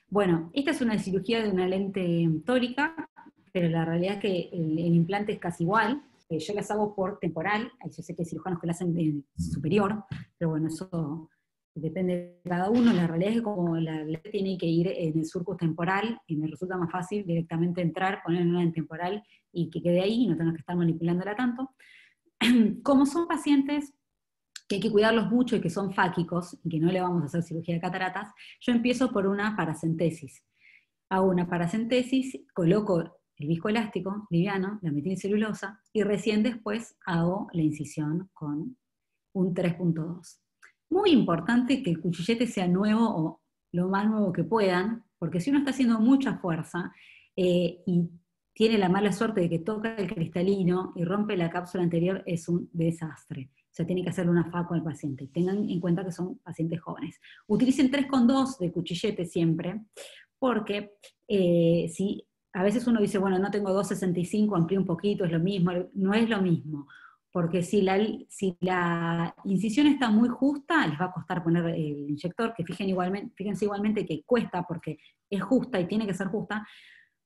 Bueno, esta es una cirugía de una lente tórica, pero la realidad es que el, implante es casi igual. eh, yo las hago por temporal, yo sé que hay cirujanos que las hacen de superior, pero bueno, eso depende de cada uno, la realidad es que como la ley tiene que ir en el surco temporal, y me resulta más fácil directamente entrar, ponerla en temporal y que quede ahí, y no tengo que estar manipulándola tanto. [clears throat] Como son pacientes que hay que cuidarlos mucho y que son fáquicos, y que no le vamos a hacer cirugía de cataratas, yo empiezo por una paracentesis. Hago una paracentesis, coloco el viscoelástico liviano, la metilcelulosa, y recién después hago la incisión con un 3.2. Muy importante que el cuchillete sea nuevo o lo más nuevo que puedan, porque si uno está haciendo mucha fuerza eh, y tiene la mala suerte de que toca el cristalino y rompe la cápsula anterior, es un desastre. O sea, tiene que hacerle una faco al paciente. Tengan en cuenta que son pacientes jóvenes. Utilicen 3,2 de cuchillete siempre, porque eh, si a veces uno dice, bueno, no tengo 2,65, amplío un poquito, es lo mismo, no es lo mismo porque si la, si la incisión está muy justa, les va a costar poner el inyector, que igualmente, fíjense igualmente que cuesta porque es justa y tiene que ser justa,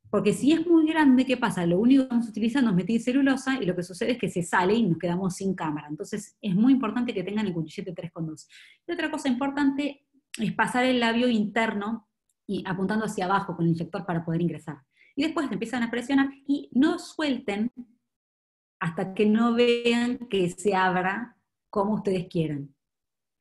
porque si es muy grande, ¿qué pasa? Lo único que vamos a utilizar es metilcelulosa y lo que sucede es que se sale y nos quedamos sin cámara. Entonces es muy importante que tengan el cuchillete 3,2. Y otra cosa importante es pasar el labio interno y apuntando hacia abajo con el inyector para poder ingresar. Y después empiezan a presionar y no suelten hasta que no vean que se abra como ustedes quieran.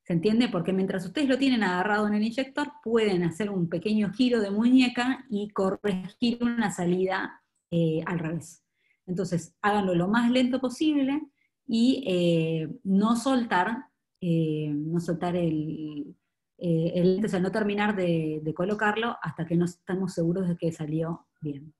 ¿Se entiende? Porque mientras ustedes lo tienen agarrado en el inyector, pueden hacer un pequeño giro de muñeca y corregir una salida eh, al revés. Entonces, háganlo lo más lento posible y eh, no soltar, eh, no soltar el, el, o sea, no terminar de, de colocarlo hasta que no estamos seguros de que salió bien.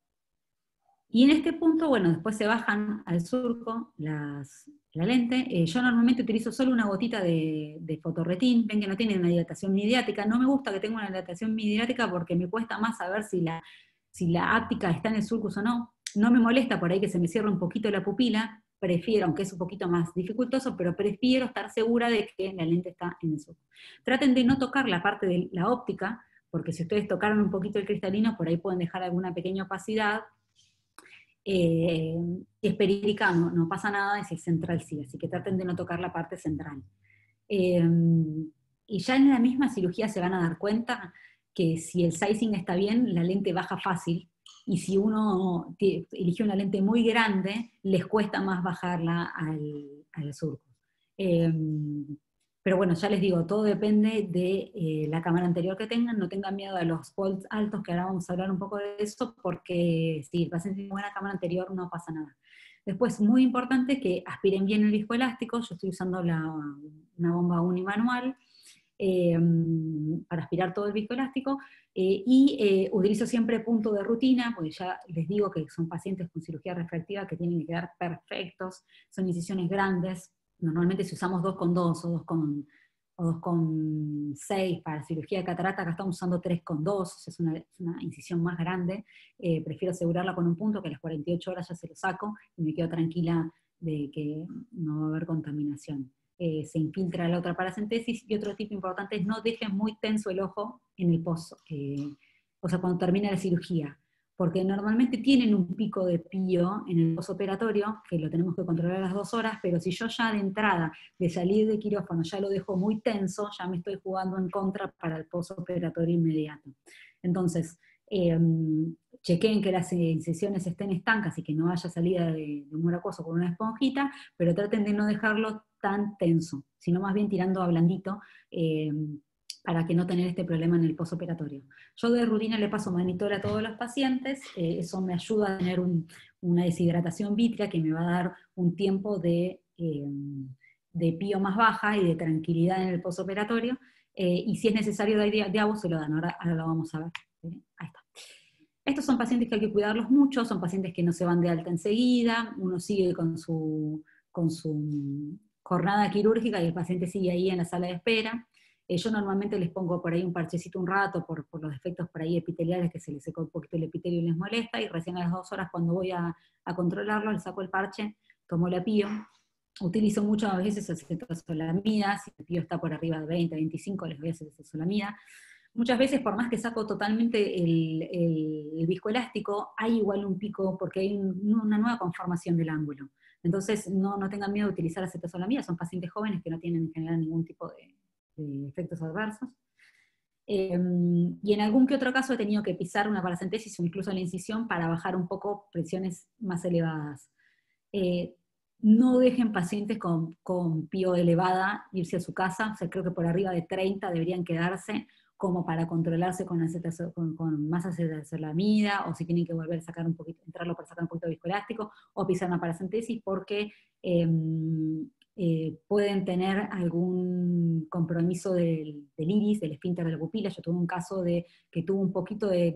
Y en este punto, bueno, después se bajan al surco las, la lente. Eh, yo normalmente utilizo solo una gotita de, de, fotorretín, ven que no tiene una dilatación midiática. No me gusta que tenga una dilatación midiática porque me cuesta más saber si la, si la áptica está en el surco o no. No me molesta por ahí que se me cierre un poquito la pupila, prefiero, aunque es un poquito más dificultoso, pero prefiero estar segura de que la lente está en el surco. Traten de no tocar la parte de la óptica, porque si ustedes tocaron un poquito el cristalino, por ahí pueden dejar alguna pequeña opacidad eh, si es perídica no, pasa nada, y si es central sí, así que traten de no tocar la parte central. Eh, y ya en la misma cirugía se van a dar cuenta que si el sizing está bien, la lente baja fácil, y si uno elige una lente muy grande, les cuesta más bajarla al, al surco. Eh, pero bueno, ya les digo, todo depende de eh, la cámara anterior que tengan, no tengan miedo a los volts altos, que ahora vamos a hablar un poco de eso, porque si el paciente tiene buena cámara anterior no pasa nada. Después, muy importante que aspiren bien el viscoelástico, yo estoy usando una bomba unimanual eh, para aspirar todo el viscoelástico, eh, y utilizo siempre punto de rutina, porque ya les digo que son pacientes con cirugía refractiva que tienen que quedar perfectos, son incisiones grandes, normalmente si usamos 2,2 o 2 con o 2,6 para cirugía de catarata, acá estamos usando 3,2, es una, incisión más grande, eh, prefiero asegurarla con un punto que a las 48 horas ya se lo saco y me quedo tranquila de que no va a haber contaminación. Eh, se infiltra la otra paracentesis y otro tipo importante es no dejen muy tenso el ojo en el pozo, eh, o sea, cuando termina la cirugía porque normalmente tienen un pico de pío en el posoperatorio, que lo tenemos que controlar a las dos horas, pero si yo ya de entrada, de salir de quirófano, ya lo dejo muy tenso, ya me estoy jugando en contra para el posoperatorio inmediato. Entonces, eh, chequeen que las incisiones estén estancas y que no haya salida de, de humor acuoso con una esponjita, pero traten de no dejarlo tan tenso, sino más bien tirando a blandito, em, para que no tener este problema en el posoperatorio. Yo de rutina le paso monitor a todos los pacientes, eh, eso me ayuda a tener una deshidratación vítrea que me va a dar un tiempo de, eh, de pío más baja y de tranquilidad en el posoperatorio, eh, y si es necesario de, de agua se lo dan, ahora, ahora lo vamos a ver. Estos son pacientes que hay que cuidarlos mucho, son pacientes que no se van de alta enseguida, uno sigue con su, con su jornada quirúrgica y el paciente sigue ahí en la sala de espera. Eh, yo normalmente les pongo por ahí un parchecito un rato por, los efectos por ahí epiteliales que se les seca un poquito el epitelio y les molesta, y recién a las dos horas cuando voy a, controlarlo, les saco el parche, tomo la pío, utilizo muchas veces acetosolamida, si el pío está por arriba de 20, 25, les voy a hacer acetosolamida. Muchas veces, por más que saco totalmente el, el, el viscoelástico, hay igual un pico porque hay un, una nueva conformación del ángulo. Entonces, no, no tengan miedo de utilizar acetazolamida, son pacientes jóvenes que no tienen en general ningún tipo de, efectos adversos. Em, y en algún que otro caso he tenido que pisar una paracentesis o incluso la incisión para bajar un poco presiones más elevadas. Eh, no dejen pacientes con, con pío elevada irse a su casa, o sea, creo que por arriba de 30 deberían quedarse como para controlarse con, con, con más acetazolamida, o si tienen que volver a sacar un poquito, entrarlo para sacar un poquito de viscoelástico, o pisar una paracentesis, porque em, eh, pueden tener algún compromiso del, iris, del esfínter de la pupila. Yo tuve un caso de que tuvo un poquito de,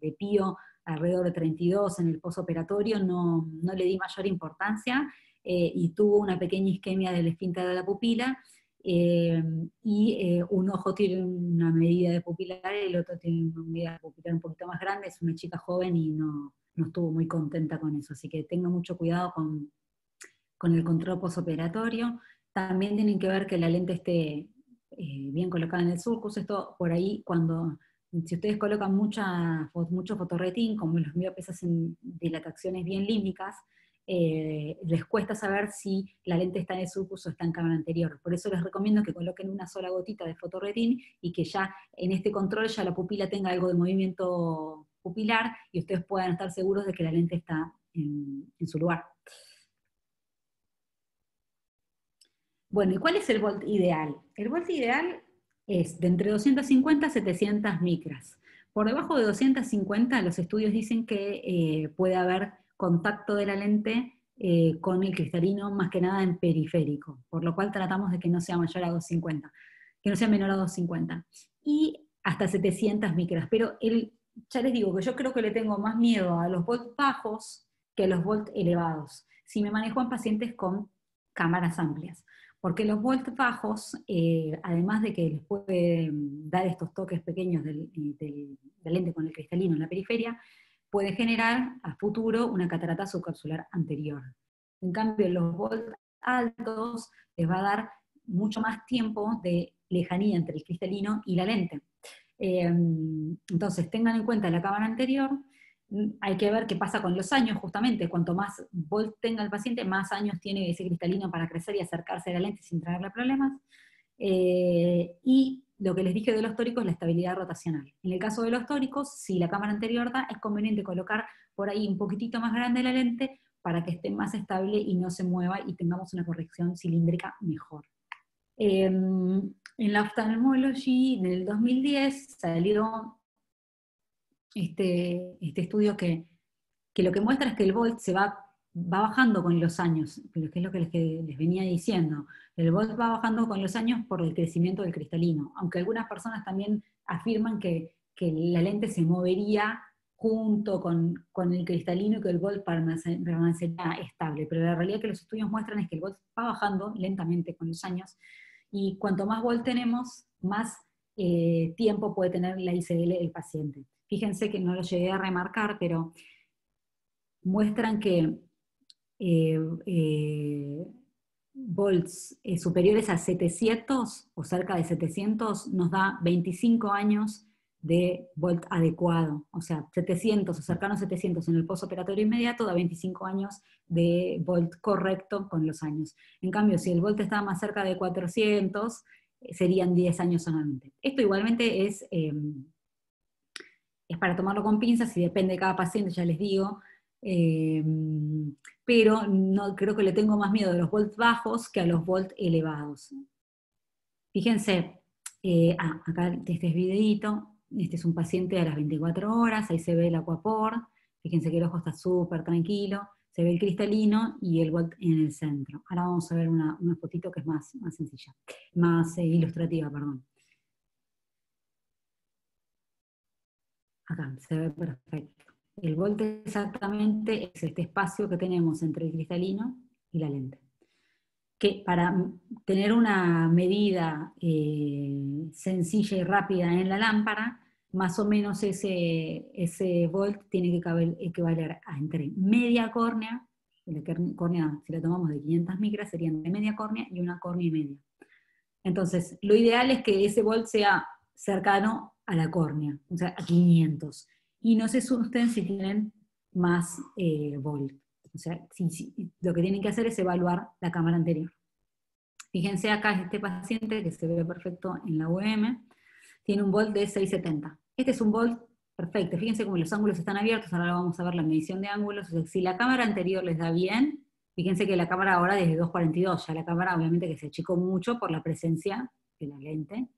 de, pío alrededor de 32 en el posoperatorio, no, no le di mayor importancia, eh, y tuvo una pequeña isquemia del esfínter de la pupila, eh, y un ojo tiene una medida de pupilar el otro tiene una medida de pupilar un poquito más grande, es una chica joven y no, no estuvo muy contenta con eso, así que tenga mucho cuidado con, con el control posoperatorio. También tienen que ver que la lente esté eh, bien colocada en el surcus. Esto por ahí, cuando, si ustedes colocan mucha, mucho fotorretín, como los miopes hacen dilataciones bien límicas, eh, les cuesta saber si la lente está en el surcus o está en cámara anterior. Por eso les recomiendo que coloquen una sola gotita de fotorretín y que ya en este control ya la pupila tenga algo de movimiento pupilar y ustedes puedan estar seguros de que la lente está en su lugar. Bueno, ¿y cuál es el volt ideal? El volt ideal es de entre 250 a 700 micras. Por debajo de 250 los estudios dicen que eh, puede haber contacto de la lente eh, con el cristalino más que nada en periférico, por lo cual tratamos de que no sea mayor a 250, que no sea menor a 250. Y hasta 700 micras, pero ya les digo que yo creo que le tengo más miedo a los volts bajos que a los volts elevados, si me manejo en pacientes con cámaras amplias porque los volts bajos, eh, además de que les puede dar estos toques pequeños del, lente con el cristalino en la periferia, puede generar a futuro una catarata subcapsular anterior. En cambio, los volts altos les va a dar mucho más tiempo de lejanía entre el cristalino y la lente. Eh, entonces, tengan en cuenta la cámara anterior, hay que ver qué pasa con los años, justamente, cuanto más volt tenga el paciente, más años tiene ese cristalino para crecer y acercarse a la lente sin traerle problemas. Eh, y lo que les dije de los tóricos, la estabilidad rotacional. En el caso de los tóricos, si la cámara anterior da, es conveniente colocar por ahí un poquitito más grande la lente para que esté más estable y no se mueva y tengamos una corrección cilíndrica mejor. Em, en la ophthalmology, en el 2010, salió este, este estudio que, lo que muestra es que el volt se va, bajando con los años, que es lo que les, venía diciendo. El volt va bajando con los años por el crecimiento del cristalino, aunque algunas personas también afirman que, la lente se movería junto con, el cristalino y que el volt permanecería estable, pero la realidad que los estudios muestran es que el volt va bajando lentamente con los años, y cuanto más volt tenemos, más eh, tiempo puede tener la ICL el paciente. Fíjense que no lo llegué a remarcar, pero muestran que eh, eh, volts eh, superiores a 700 o cerca de 700 nos da 25 años de volt adecuado. O sea, 700 o cercano a 700 en el postoperatorio inmediato da 25 años de volt correcto con los años. En cambio, si el volt está más cerca de 400, serían 10 años solamente. Esto igualmente es es para tomarlo con pinzas y depende de cada paciente, ya les digo. Eh, pero no, creo que le tengo más miedo a los volts bajos que a los volts elevados. Fíjense, eh, ah, acá este es videito, este es un paciente a las 24 horas, ahí se ve el aquapor, fíjense que el ojo está súper tranquilo, se ve el cristalino y el volt en el centro. Ahora vamos a ver una, fotito que es más, más sencilla, más eh, ilustrativa, perdón. Acá, se ve perfecto. El volte exactamente es este espacio que tenemos entre el cristalino y la lente. Que para tener una medida eh, sencilla y rápida en la lámpara, más o menos ese, ese volt tiene que equivaler a entre media córnea, la córnea, si la tomamos de 500 micras, serían de media córnea y una córnea y media. Entonces, lo ideal es que ese volt sea cercano a la córnea, o sea, a 500. Y no se asusten si tienen más eh, volt. O sea, lo que tienen que hacer es evaluar la cámara anterior. Fíjense acá este paciente que se ve perfecto en la UM, tiene un volt de 670. Este es un volt perfecto. Fíjense cómo los ángulos están abiertos, ahora vamos a ver la medición de ángulos. si la cámara anterior les da bien, fíjense que la cámara ahora desde 2.42, ya la cámara obviamente que se achicó mucho por la presencia de la lente,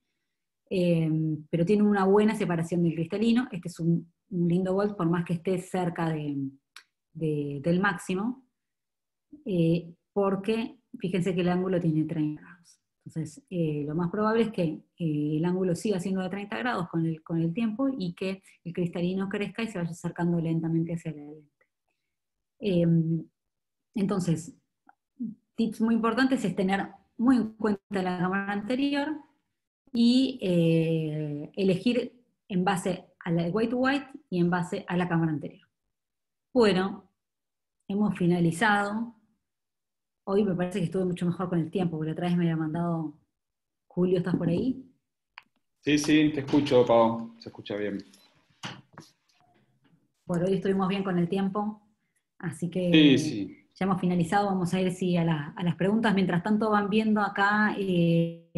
eh, pero tiene una buena separación del cristalino. Este es un, lindo volt, por más que esté cerca del máximo, eh, porque fíjense que el ángulo tiene 30 grados. Entonces, eh, lo más probable es que eh, el ángulo siga siendo de 30 grados con el, con el tiempo y que el cristalino crezca y se vaya acercando lentamente hacia la lente. Em, entonces, tips muy importantes es tener muy en cuenta la cámara anterior y eh, elegir en base a la white to white y en base a la cámara anterior. Bueno, hemos finalizado Hoy me parece que estuve mucho mejor con el tiempo, porque otra vez me había mandado, Julio, ¿estás por ahí? Sí, sí, te escucho, Pau, se escucha bien. Bueno, hoy estuvimos bien con el tiempo, así que ya hemos finalizado, vamos a ir sí, a, las preguntas. Mientras tanto van viendo acá eh,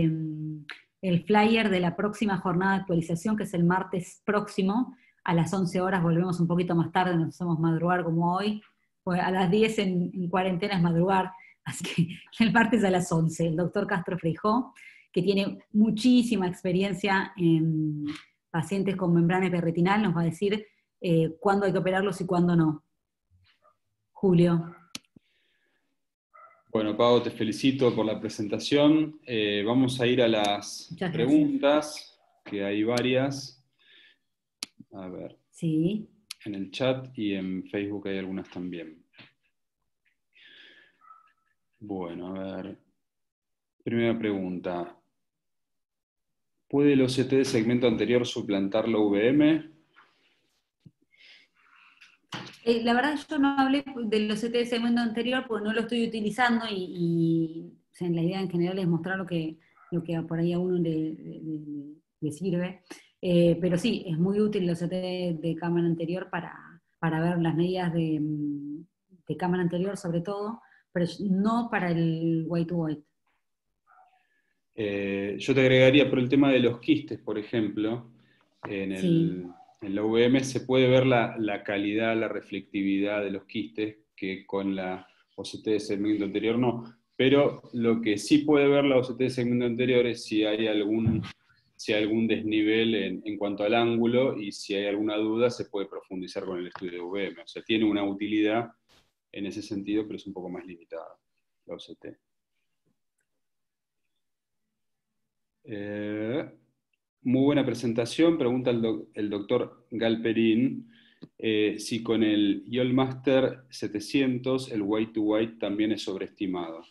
el flyer de la próxima jornada de actualización, que es el martes próximo, a las 11 horas, volvemos un poquito más tarde, nos hacemos madrugar como hoy, pues a las 10 en, en cuarentena es madrugar, [laughs] Así que el martes a las 11, el doctor Castro Freijó, que tiene muchísima experiencia en pacientes con membrana hiperretinal, nos va a decir eh, cuándo hay que operarlos y cuándo no. Julio. Bueno, Pau, te felicito por la presentación. Eh, vamos a ir a las preguntas, que hay varias. A ver. Sí. En el chat y en Facebook hay algunas también. Bueno, a ver. Primera pregunta. ¿Puede el OCT de segmento anterior suplantar la VM? Eh, la verdad yo no hablé del OCT de segmento anterior porque no lo estoy utilizando y, la idea en general es mostrar lo que, lo que por ahí a uno le, sirve. Eh, pero sí, es muy útil el OCT de, cámara anterior para, ver las medidas de, de cámara anterior sobre todo, pero no para el white to white. Eh, yo te agregaría por el tema de los quistes, por ejemplo, en, la VM se puede ver la, calidad, la reflectividad de los quistes, que con la OCT de segmento anterior no. Pero lo que sí puede ver la OCT de segmento anterior es si hay algún, si hay algún desnivel en, en, cuanto al ángulo y si hay alguna duda se puede profundizar con el estudio de VM. O sea, tiene una utilidad en ese sentido, pero es un poco más limitada la OCT. Eh, muy buena presentación, pregunta el, doctor Galperín eh, si con el YOLMaster 700 el white to white también es sobreestimado.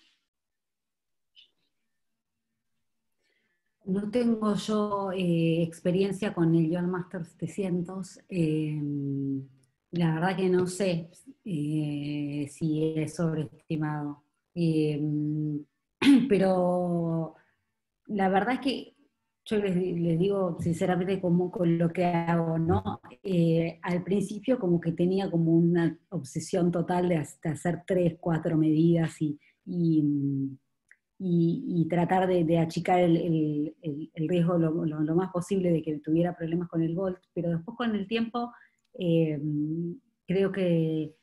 No tengo yo eh, experiencia con el YOLMaster 700. La verdad que no sé eh, si es sobreestimado. Eh, [clears throat] pero la verdad es que yo les, digo sinceramente como con lo que hago, ¿no? Eh, al principio como que tenía como una obsesión total de, hacer tres, cuatro medidas y, y, tratar de, achicar el, riesgo lo, más posible de que tuviera problemas con el Volt, pero después con el tiempo eh, creo que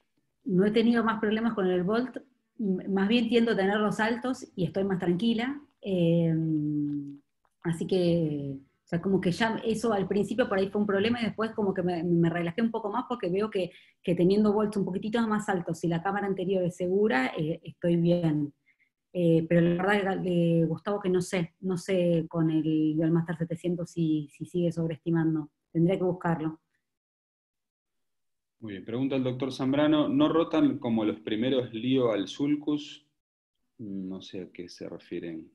no he tenido más problemas con el Volt, más bien tiendo a tenerlos altos y estoy más tranquila. Eh, así que, o sea, como que ya eso al principio por ahí fue un problema y después como que me, relajé un poco más porque veo que, teniendo volts un poquitito más altos y la cámara anterior es segura, eh, estoy bien. pero la verdad, Gustavo, que no sé, no sé con el, el Master 700 si, si sigue sobreestimando. Tendría que buscarlo. Muy bien, pregunta el doctor Zambrano, ¿no rotan como los primeros lío al sulcus? No sé a qué se refieren.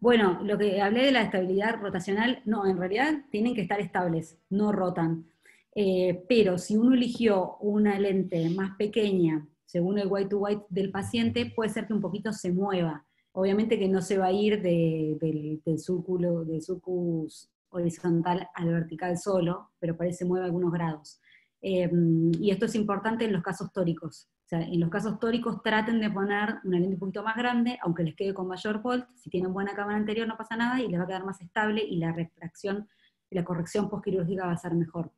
Bueno, lo que hablé de la estabilidad rotacional, no, en realidad tienen que estar estables, no rotan. Eh, pero si uno eligió una lente más pequeña, según el white to white del paciente, puede ser que un poquito se mueva. Obviamente que no se va a ir del, del, del sulcus horizontal al vertical solo, pero parece mueve algunos grados. Em, y esto es importante en los casos tóricos. En los casos tóricos traten de poner una lente un poquito más grande, aunque les quede con mayor volt. Si tienen buena cámara anterior no pasa nada y les va a quedar más estable y la refracción y la corrección postquirúrgica va a ser mejor.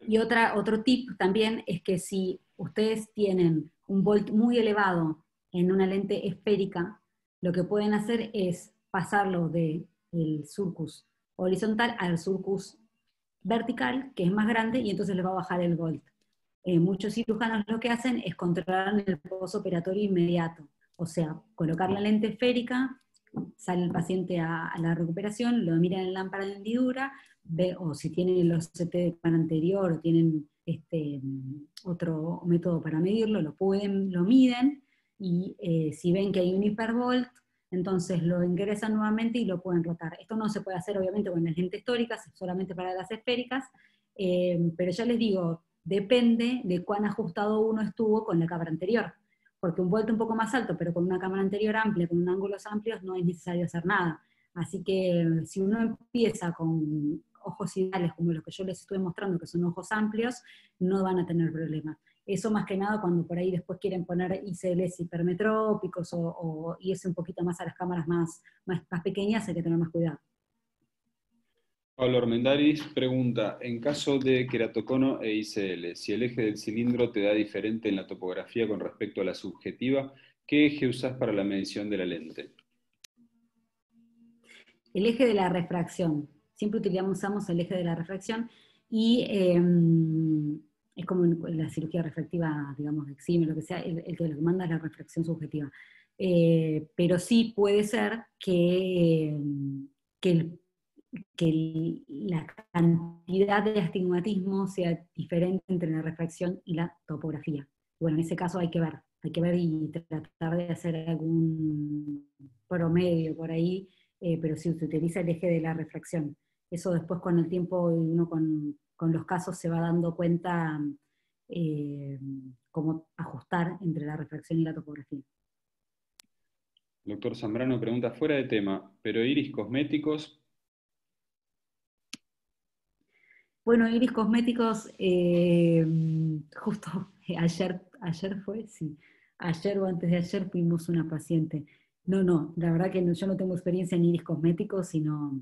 Y otra, otro tip también es que si ustedes tienen un volt muy elevado en una lente esférica, lo que pueden hacer es pasarlo del surcus horizontal al surcus vertical, que es más grande, y entonces le va a bajar el volt. Eh, muchos cirujanos lo que hacen es controlar el postoperatorio inmediato, o sea, colocar la lente esférica, sale el paciente a, la recuperación, lo miran en lámpara de hendidura, ve, o si tienen los CT para anterior o tienen este, otro método para medirlo, lo pueden, lo miden, y eh, si ven que hay un hipervolt, entonces lo ingresan nuevamente y lo pueden rotar. Esto no se puede hacer obviamente con las lentes históricas, solamente para las esféricas, eh, pero ya les digo, depende de cuán ajustado uno estuvo con la cámara anterior, porque un vuelto un poco más alto, pero con una cámara anterior amplia, con ángulos amplios, no es necesario hacer nada. Así que si uno empieza con ojos ideales como los que yo les estuve mostrando, que son ojos amplios, no van a tener problemas. Eso más que nada cuando por ahí después quieren poner ICLs hipermetrópicos o, o irse un poquito más a las cámaras más, más, pequeñas, hay que tener más cuidado. Pablo Armendaris pregunta, en caso de queratocono e ICL, si el eje del cilindro te da diferente en la topografía con respecto a la subjetiva, ¿qué eje usas para la medición de la lente? El eje de la refracción. Siempre utilizamos el eje de la refracción y em, es como la cirugía refractiva, digamos, de exime, lo que sea, el, que lo que manda es la refracción subjetiva. Eh, pero sí puede ser que, que, la cantidad de astigmatismo sea diferente entre la refracción y la topografía. Bueno, en ese caso hay que ver, hay que ver y tratar de hacer algún promedio por ahí, eh, pero si se utiliza el eje de la refracción. Eso después con el tiempo uno con, con los casos se va dando cuenta eh, cómo ajustar entre la refracción y la topografía. Doctor Zambrano pregunta fuera de tema, pero iris cosméticos. Bueno, iris cosméticos, eh, justo [laughs] ayer, ayer fue, sí, ayer o antes de ayer fuimos una paciente. No, no, la verdad que yo no tengo experiencia en iris cosméticos, sino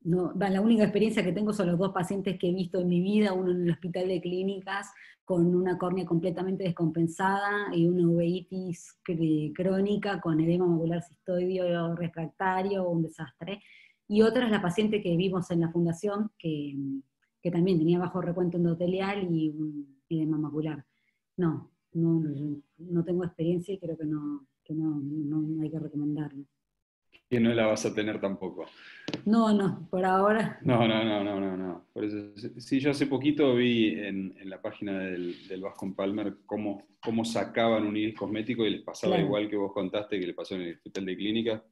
no, la única experiencia que tengo son los dos pacientes que he visto en mi vida, uno en el hospital de clínicas con una córnea completamente descompensada y una uveitis crónica con edema macular cistoideo refractario, un desastre. Y otra es la paciente que vimos en la fundación, que, también tenía bajo recuento endotelial y un edema macular. No, no, no tengo experiencia y creo que no, que no, no hay que recomendarlo que no la vas a tener tampoco. No, no, por ahora. No, no, no, no, no, no. Por eso, sí, yo hace poquito vi en, la página del, del Vascon Palmer cómo, cómo sacaban un iris cosmético y les pasaba igual que vos contaste que le pasó en el hospital de clínica,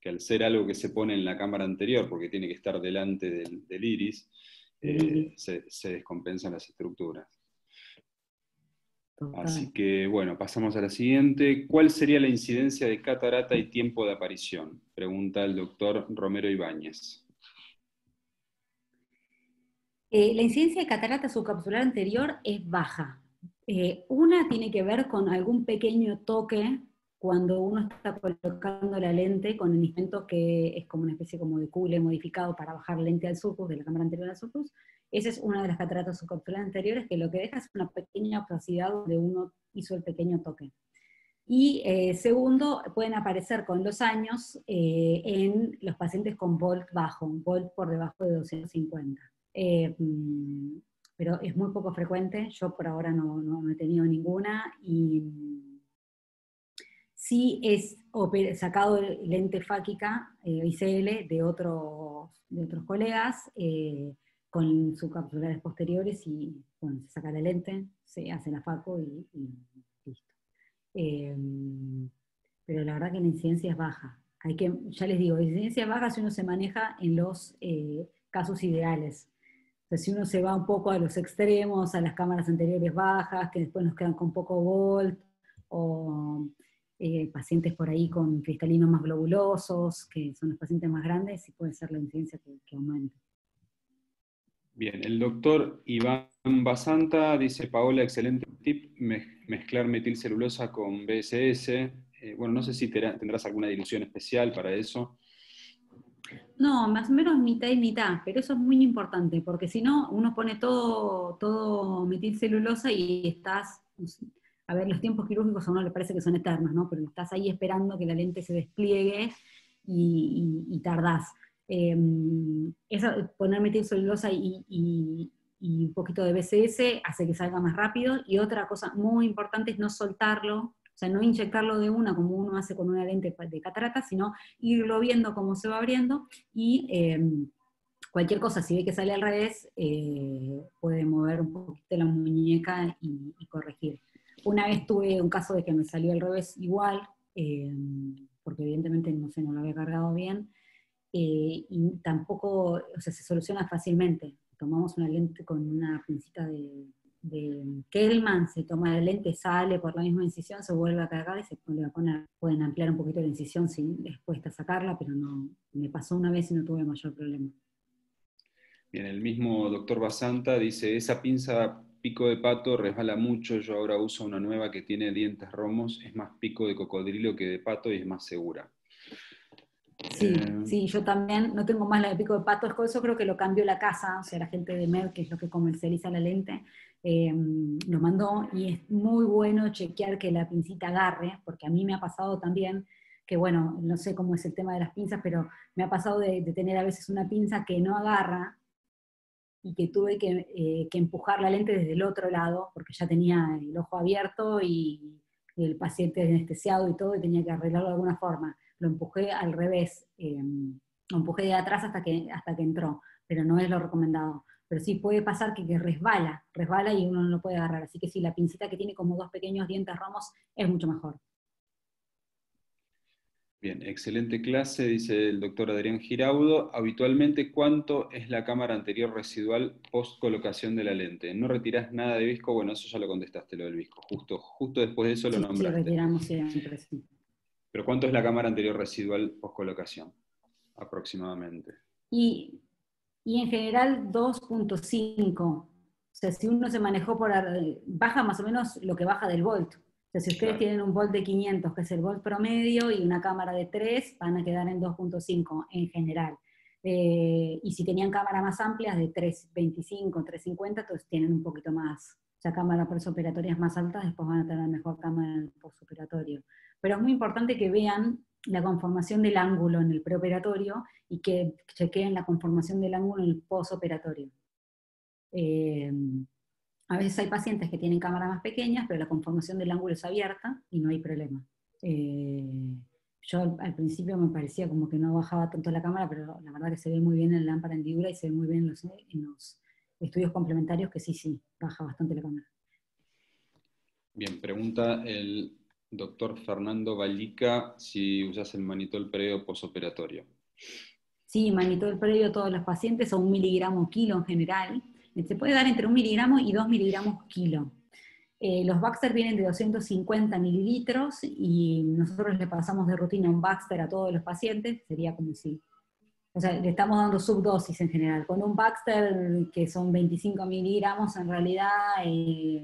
que al ser algo que se pone en la cámara anterior, porque tiene que estar delante del, iris, eh, se, se descompensan las estructuras. Así que bueno, pasamos a la siguiente. ¿Cuál sería la incidencia de catarata y tiempo de aparición? Pregunta el doctor Romero Ibáñez. Eh, la incidencia de catarata subcapsular anterior es baja. Eh, una tiene que ver con algún pequeño toque cuando uno está colocando la lente con el instrumento que es como una especie como de cule modificado para bajar lente al surcus, de la cámara anterior al surcus, esa es una de las cataratas subcapsulares anteriores que lo que deja es una pequeña opacidad donde uno hizo el pequeño toque. Y eh, segundo, pueden aparecer con los años eh, en los pacientes con volt bajo, un volt por debajo de 250. Eh, mm, pero es muy poco frecuente, yo por ahora no, no, he tenido ninguna y sí es sacado lente fáquica, ICL, de otros, de otros colegas, con subcapsulares posteriores y bueno, se saca la lente, se hace la FACO y, listo. Em, pero la verdad que la incidencia es baja. Hay que, ya les digo, la incidencia es baja si uno se maneja en los eh, casos ideales. si uno se va un poco a los extremos, a las cámaras anteriores bajas, que después nos quedan con poco volt, o eh, pacientes por ahí con cristalinos más globulosos, que son los pacientes más grandes, y puede ser la incidencia que, que aumente. Bien, el doctor Iván Basanta dice, Paola, excelente tip, mezclar metilcelulosa con BSS. Eh, bueno, no sé si tendrás alguna dilución especial para eso. No, más o menos mitad y mitad, pero eso es muy importante, porque si no, uno pone todo, todo metilcelulosa y estás, a ver, los tiempos quirúrgicos a uno le parece que son eternos, ¿no? Pero estás ahí esperando que la lente se despliegue y tardás. Em, poner metilcelulosa y, y, y, un poquito de BCS hace que salga más rápido. Y otra cosa muy importante es no soltarlo, o sea, no inyectarlo de una como uno hace con una lente de catarata, sino irlo viendo cómo se va abriendo y em, cualquier cosa, si ve que sale al revés, eh, puede mover un poquito la muñeca y, corregir. Una vez tuve un caso de que me salió al revés igual, em, porque evidentemente no sé, no lo había cargado bien, eh, y tampoco, o sea, se soluciona fácilmente. Tomamos una lente con una pincita de, de Kellman, se toma la lente, sale por la misma incisión, se vuelve a cargar y se vuelve a poner. Pueden ampliar un poquito la incisión sin después de sacarla, pero no, me pasó una vez y no tuve mayor problema. Bien, el mismo doctor Basanta dice, esa pinza pico de pato resbala mucho, yo ahora uso una nueva que tiene dientes romos, es más pico de cocodrilo que de pato y es más segura. Sí, eh, sí, yo también no tengo más la de pico de pato, eso creo que lo cambió la casa, o sea, la gente de Mer, que es lo que comercializa la lente, eh, lo mandó y es muy bueno chequear que la pincita agarre, porque a mí me ha pasado también que, bueno, no sé cómo es el tema de las pinzas, pero me ha pasado de, tener a veces una pinza que no agarra y que tuve que, eh, que, empujar la lente desde el otro lado, porque ya tenía el ojo abierto y el paciente anestesiado y todo, y tenía que arreglarlo de alguna forma lo empujé al revés, em, lo empujé de atrás hasta que, hasta que entró, pero no es lo recomendado. Pero sí puede pasar que, resbala, resbala y uno no lo puede agarrar. Así que sí, la pincita que tiene como dos pequeños dientes romos es mucho mejor. Bien, excelente clase, dice el doctor Adrián Giraudo. Habitualmente, ¿cuánto es la cámara anterior residual post colocación de la lente? ¿No retirás nada de visco? Bueno, eso ya lo contestaste, lo del visco. Justo, justo después de eso lo nombraste. Sí, retiramos siempre, sí. Pero ¿cuánto es la cámara anterior residual post-colocación? Aproximadamente. Y, en general 2.5. O sea, si uno se manejó por... Baja más o menos lo que baja del volt. Sea, si ustedes tienen un volt de 500, que es el volt promedio, y una cámara de 3, van a quedar en 2.5 en general. Eh, y si tenían cámaras más amplias de 3.25, 3.50, entonces tienen un poquito más. O sea, cámara postoperatorias más altas, después van a tener mejor cámara postoperatorio pero es muy importante que vean la conformación del ángulo en el preoperatorio y que chequeen la conformación del ángulo en el posoperatorio. Eh, a veces hay pacientes que tienen cámaras más pequeñas, pero la conformación del ángulo es abierta y no hay problema. Eh, yo al, principio me parecía como que no bajaba tanto la cámara, pero la verdad que se ve muy bien en la lámpara hendidura y se ve muy bien en los, en los estudios complementarios que sí, sí, baja bastante la cámara. Bien, pregunta el doctor Fernando Balica si usas el manitol previo posoperatorio. Sí, manitol previo a todos los pacientes a un miligramo kilo en general. Se puede dar entre un miligramo y dos miligramos kilo. Eh, los Baxter vienen de 250 mililitros y nosotros le pasamos de rutina un Baxter a todos los pacientes, sería como si, o sea, le estamos dando subdosis en general. Con un Baxter que son 25 miligramos, en realidad eh,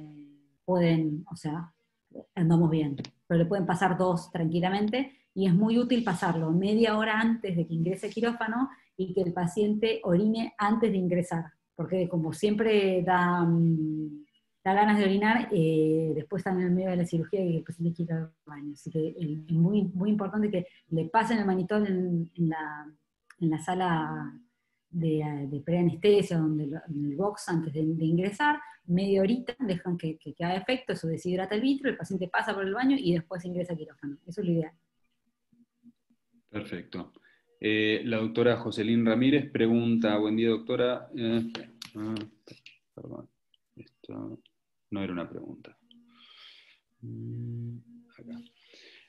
pueden, o sea, andamos bien, pero le pueden pasar dos tranquilamente y es muy útil pasarlo media hora antes de que ingrese quirófano y que el paciente orine antes de ingresar, porque como siempre da, mm, da ganas de orinar, eh, después están en medio de la cirugía y el paciente quiere ir al baño. Así que es muy, muy importante que le pasen el manitol en, la, en la sala de, de preanestesia, donde en el box antes de, ingresar, media horita, dejan que, que, haga efecto, eso deshidrata el vitro, el paciente pasa por el baño y después ingresa a quirófano. Eso es lo ideal. Perfecto. Eh, la doctora Joselín Ramírez pregunta, buen día doctora, eh, ah, perdón, esto no era una pregunta. Mm,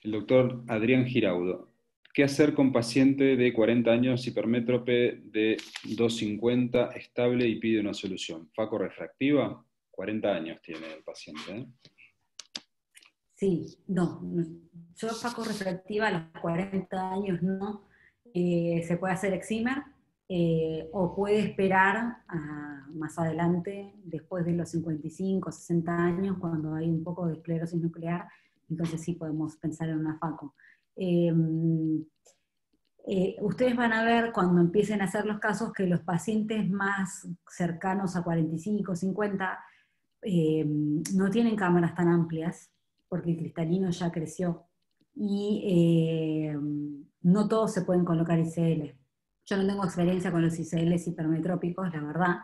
el doctor Adrián Giraudo, ¿Qué hacer con paciente de 40 años hipermétrope de 250 estable y pide una solución? ¿Faco refractiva? 40 años tiene el paciente. ¿eh? Sí, no. Yo faco refractiva a los 40 años no. Eh, se puede hacer eximer. Eh, o puede esperar más adelante, después de los 55, 60 años, cuando hay un poco de esclerosis nuclear, entonces sí podemos pensar en una FACO. Em, eh, ustedes van a ver cuando empiecen a hacer los casos que los pacientes más cercanos a 45, 50 em, no tienen cámaras tan amplias, porque el cristalino ya creció, y em, no todos se pueden colocar ICL. Yo no tengo experiencia con los ICLs hipermetrópicos, la verdad,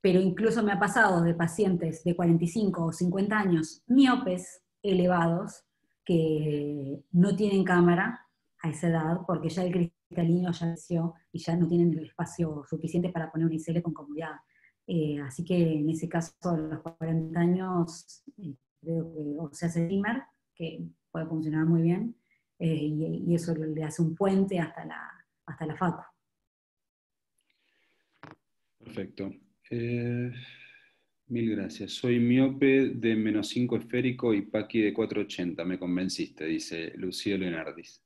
pero incluso me ha pasado de pacientes de 45 o 50 años miopes elevados que no tienen cámara a esa edad porque ya el cristalino ya nació y ya no tienen el espacio suficiente para poner un ICL con comodidad. Eh, así que en ese caso, a los 40 años, eh, creo que o se hace dimmer, que puede funcionar muy bien, eh, y, eso le hace un puente hasta la, hasta la FACO. Perfecto. Mil gracias. Soy miope de menos 5 esférico y Paqui de 480. Me convenciste, dice Lucía Leonardis.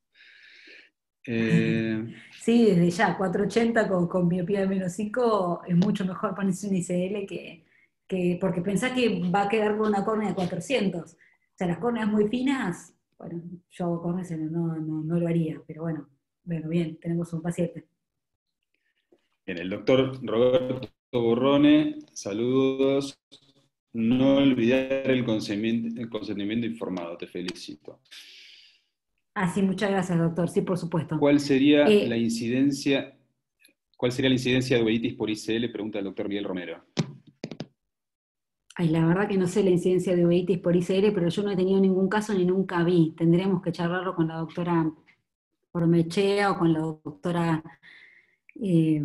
Eh, [laughs] sí, desde ya, 480 con, con miopía de menos 5 es mucho mejor ponerse un ICL que, porque pensá que va a quedar con una córnea de 400. O sea, las córneas muy finas, bueno, yo córneas no, no, no lo haría, pero bueno, bueno, bien, tenemos un paciente. Bien, el doctor Roberto Borrone, saludos. No olvidar el consentimiento, informado, te felicito. Ah, sí, muchas gracias, doctor. Sí, por supuesto. ¿Cuál sería eh, la incidencia, cuál sería la incidencia de uveitis por ICL? Pregunta el doctor Miguel Romero. Ay, la verdad que no sé la incidencia de uveitis por ICL, pero yo no he tenido ningún caso ni nunca vi. Tendremos que charlarlo con la doctora Ormechea o con la doctora eh,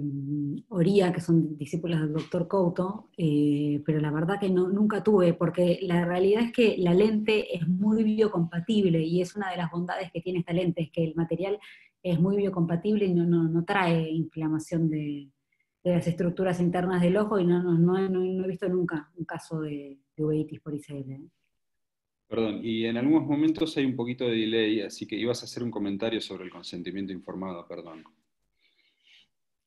Oría, que son discípulos del doctor Couto, eh, pero la verdad que no, nunca tuve, porque la realidad es que la lente es muy biocompatible y es una de las bondades que tiene esta lente, es que el material es muy biocompatible y no, no, trae inflamación de, las estructuras internas del ojo y no, no, he visto nunca un caso de, de uveitis por ICL. ¿eh? Perdón, y en algunos momentos hay un poquito de delay, así que ibas a hacer un comentario sobre el consentimiento informado, perdón.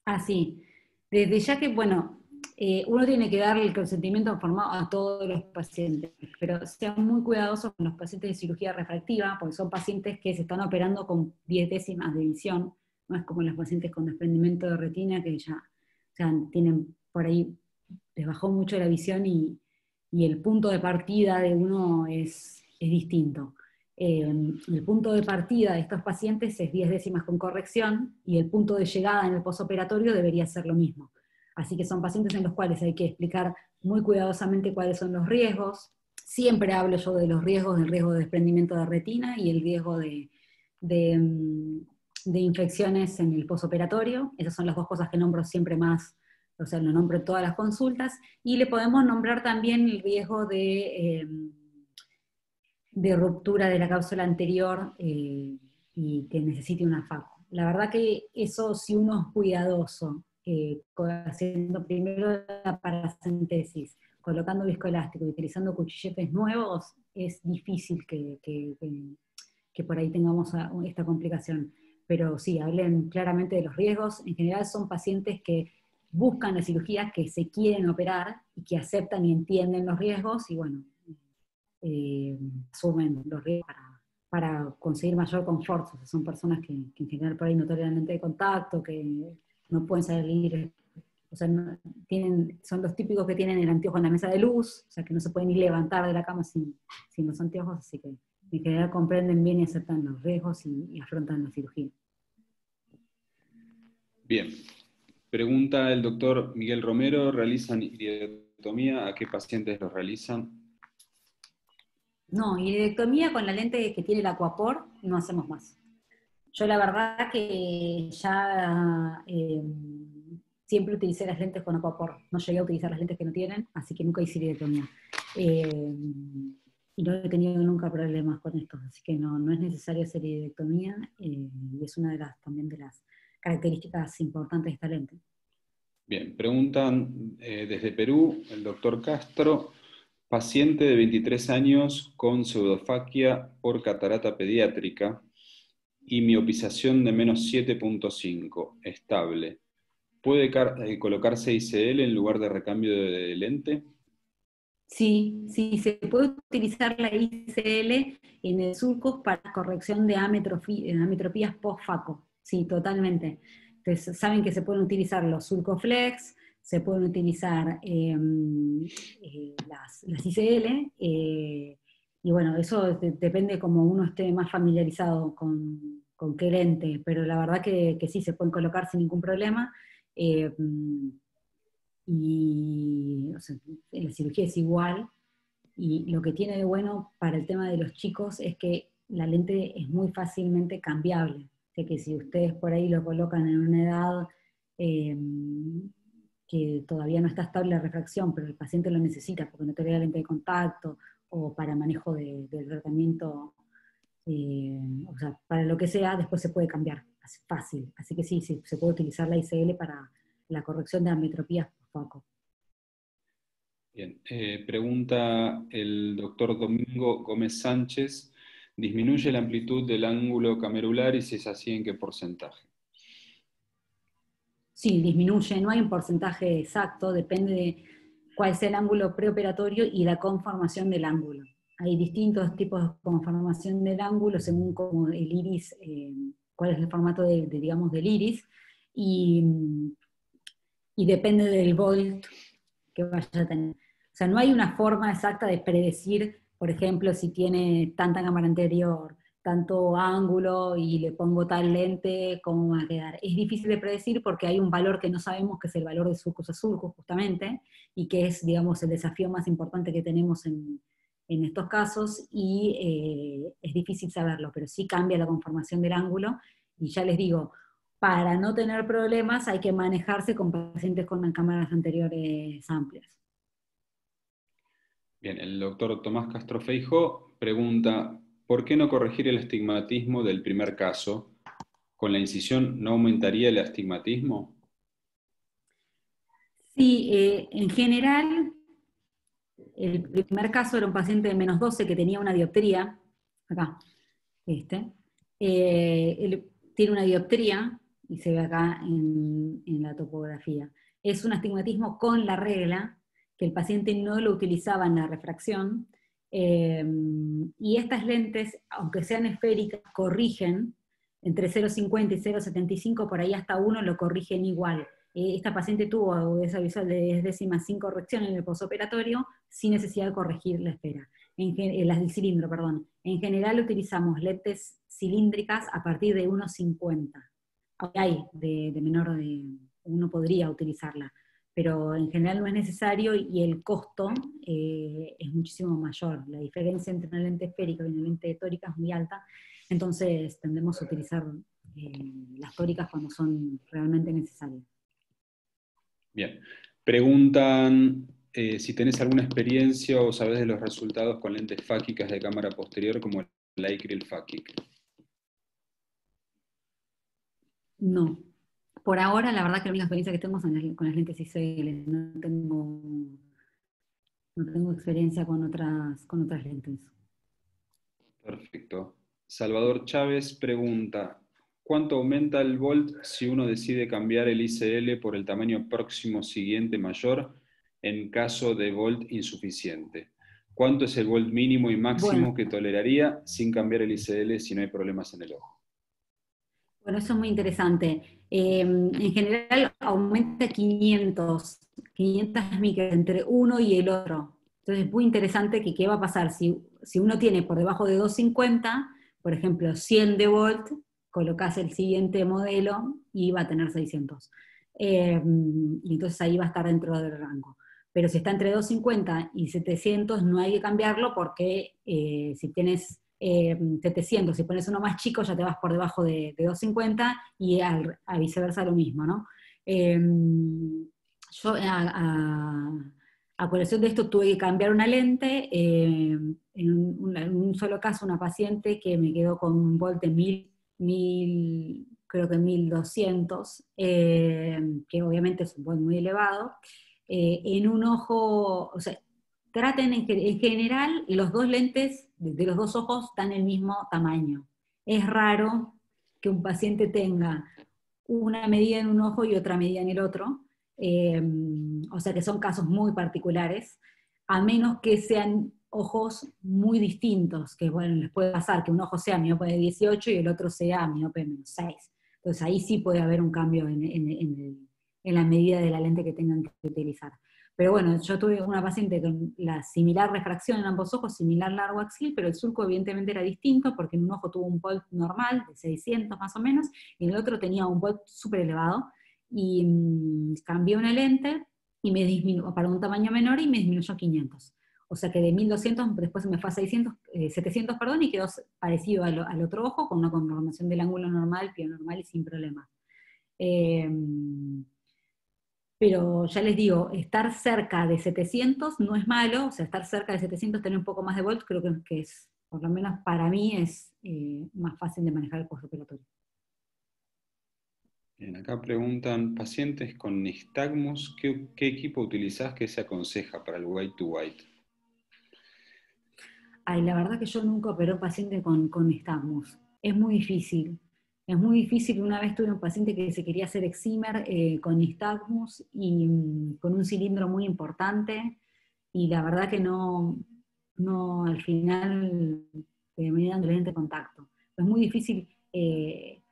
Ah, sí. Desde ya que, bueno, eh, uno tiene que darle el consentimiento informado a todos los pacientes, pero sean muy cuidadosos con los pacientes de cirugía refractiva, porque son pacientes que se están operando con 10 décimas de visión, no es como los pacientes con desprendimiento de retina que ya, tienen por ahí, les bajó mucho la visión y, el punto de partida de uno es, es distinto. Em, el punto de partida de estos pacientes es 10 décimas con corrección y el punto de llegada en el posoperatorio debería ser lo mismo. Así que son pacientes en los cuales hay que explicar muy cuidadosamente cuáles son los riesgos. Siempre hablo yo de los riesgos, del riesgo de desprendimiento de retina y el riesgo de, de, em, de infecciones en el posoperatorio. Esas son las dos cosas que nombro siempre más, o sea, lo nombro en todas las consultas. Y le podemos nombrar también el riesgo de em, de ruptura de la cápsula anterior eh, y que necesite una FACO. La verdad que eso, si uno es cuidadoso, eh, haciendo primero la paracentesis, colocando viscoelástico y utilizando cuchilletes nuevos, es difícil que, que, por ahí tengamos esta complicación. Pero sí, hablen claramente de los riesgos. En general son pacientes que buscan la cirugía, que se quieren operar y que aceptan y entienden los riesgos y bueno, eh, asumen los riesgos para, conseguir mayor confort. son personas que, en general por ahí no de contacto, que no pueden salir, o sea, tienen, son los típicos que tienen el anteojo en la mesa de luz, o sea, que no se pueden ni levantar de la cama sin, sin los anteojos, así que en general comprenden bien y aceptan los riesgos y, afrontan la cirugía. Bien. Pregunta el doctor Miguel Romero, ¿realizan iridotomía? ¿A qué pacientes los realizan? No, iridotomía con la lente que tiene el Aquapor no hacemos más. Yo la verdad que ya em, siempre utilicé las lentes con Aquapor. No llegué a utilizar las lentes que no tienen, así que nunca hice iridotomía. Em, y no he tenido nunca problemas con esto, así que no, no es necesario hacer iridotomía eh, y es una de las también de las características importantes de esta lente. Bien, preguntan eh, desde Perú el doctor Castro. Paciente de 23 años con pseudofaquia por catarata pediátrica. y miopización de menos 7.5, estable. ¿Puede eh, colocarse ICL en lugar de recambio de lente? Sí, sí, se puede utilizar la ICL en el surco para corrección de ametropías post-FACO. Sí, totalmente. Entonces, saben que se pueden utilizar los surcoflex, se pueden utilizar em, eh, las, ICL, eh, y bueno, eso depende como uno esté más familiarizado con, con qué lente, pero la verdad que, que, sí, se pueden colocar sin ningún problema. Em, y la cirugía es igual, y lo que tiene de bueno para el tema de los chicos es que la lente es muy fácilmente cambiable, de que si ustedes por ahí lo colocan en una edad eh, que todavía no está estable la refracción, pero el paciente lo necesita porque no la lente de contacto o para manejo del tratamiento, eh, o sea, para lo que sea, después se puede cambiar, fácil. Así que sí, sí, se puede utilizar la ICL para la corrección de ametropías poco. Bien, eh, pregunta el doctor Domingo Gómez Sánchez, ¿disminuye la amplitud del ángulo camerular y si es así, en qué porcentaje? Sí, disminuye, no hay un porcentaje exacto, depende de cuál sea el ángulo preoperatorio y la conformación del ángulo. Hay distintos tipos de conformación del ángulo según como el iris, eh, cuál es el formato de, digamos, del iris, y y depende del volt que vaya a tener. O sea, no hay una forma exacta de predecir, por ejemplo, si tiene tanta cámara anterior, tanto ángulo y le pongo tal lente, cómo va a quedar. Es difícil de predecir porque hay un valor que no sabemos, que es el valor de surcos a surcos, justamente, y que es, digamos, el desafío más importante que tenemos en, en estos casos, y eh, es difícil saberlo, pero sí cambia la conformación del ángulo, y ya les digo, para no tener problemas hay que manejarse con pacientes con cámaras anteriores amplias. Bien, el doctor Tomás Castro Feijo pregunta, ¿por qué no corregir el astigmatismo del primer caso? ¿Con la incisión no aumentaría el astigmatismo? Sí, eh, en general, el primer caso era un paciente de menos 12 que tenía una dioptría, acá, este, eh, tiene una dioptría, y se ve acá en, la topografía. Es un astigmatismo con la regla, que el paciente no lo utilizaba en la refracción, eh, y estas lentes, aunque sean esféricas, corrigen entre 0,50 y 0,75, por ahí hasta uno lo corrigen igual. Eh, esta paciente tuvo esa visual de décimas sin corrección en el posoperatorio, sin necesidad de corregir la esfera. En, eh, las del cilindro, perdón. En general utilizamos lentes cilíndricas a partir de 1,50 hay de, menor de, uno podría utilizarla, pero en general no es necesario y el costo eh, es muchísimo mayor. La diferencia entre una lente esférica y una lente tórica es muy alta, entonces tendemos a utilizar eh, las tóricas cuando son realmente necesarias. Bien. Preguntan eh, si tenés alguna experiencia o sabes de los resultados con lentes fáquicas de cámara posterior como el Icril Fáquic. No. Por ahora, la verdad que la única experiencia que tengo es con las lentes ICL. No tengo, no tengo experiencia con otras, con otras lentes. Perfecto. Salvador Chávez pregunta, ¿cuánto aumenta el volt si uno decide cambiar el ICL por el tamaño próximo siguiente mayor en caso de volt insuficiente? ¿Cuánto es el volt mínimo y máximo que toleraría sin cambiar el ICL si no hay problemas en el ojo? Bueno, eso es muy interesante. Em, en general aumenta 500, 500 micras entre uno y el otro. Entonces es muy interesante que qué va a pasar si, si uno tiene por debajo de 250, por ejemplo 100 de volt, colocas el siguiente modelo y va a tener 600. Em, y entonces ahí va a estar dentro del rango. Pero si está entre 250 y 700 no hay que cambiarlo porque eh, si tienes 700, eh, si pones uno más chico ya te vas por debajo de, 250 y al, a viceversa lo mismo, ¿no? Em, yo a, a, colección de esto tuve que cambiar una lente, em, en, un, solo caso una paciente que me quedó con un volt de 1000, creo que 1200, em, que obviamente es un volt muy elevado, eh, en un ojo, o sea, traten en, en general los dos lentes de los dos ojos dan el mismo tamaño. Es raro que un paciente tenga una medida en un ojo y otra medida en el otro, eh, o sea que son casos muy particulares, a menos que sean ojos muy distintos, que bueno, les puede pasar que un ojo sea miope de 18 y el otro sea miope menos 6. Entonces ahí sí puede haber un cambio en la medida de la lente que tengan que utilizar. Pero bueno, yo tuve una paciente con la similar refracción en ambos ojos, similar largo axil, pero el surco evidentemente era distinto porque en un ojo tuvo un POLT normal de 600 más o menos, y en el otro tenía un POLT súper elevado, y mm, cambié una lente y me disminuyó para un tamaño menor y me disminuyó 500. O sea que de 1200 después me fue a 600, 700 eh, perdón, y quedó parecido al, otro ojo con una conformación del ángulo normal, pie normal y sin problema. Eh, pero ya les digo, estar cerca de 700 no es malo, o sea, estar cerca de 700, tener un poco más de volts, creo que, es, por lo menos para mí, es eh, más fácil de manejar el postoperatorio. Bien, acá preguntan, pacientes con nistagmus, ¿qué, equipo utilizás que se aconseja para el white to white? Ay, la verdad que yo nunca operé un paciente con, con nistagmus. Es muy difícil. Es muy difícil, una vez tuve un paciente que se quería hacer eximer eh, con nistagmus y mm, con un cilindro muy importante, y la verdad que no, no al final me dando lente de contacto. Es muy difícil eh,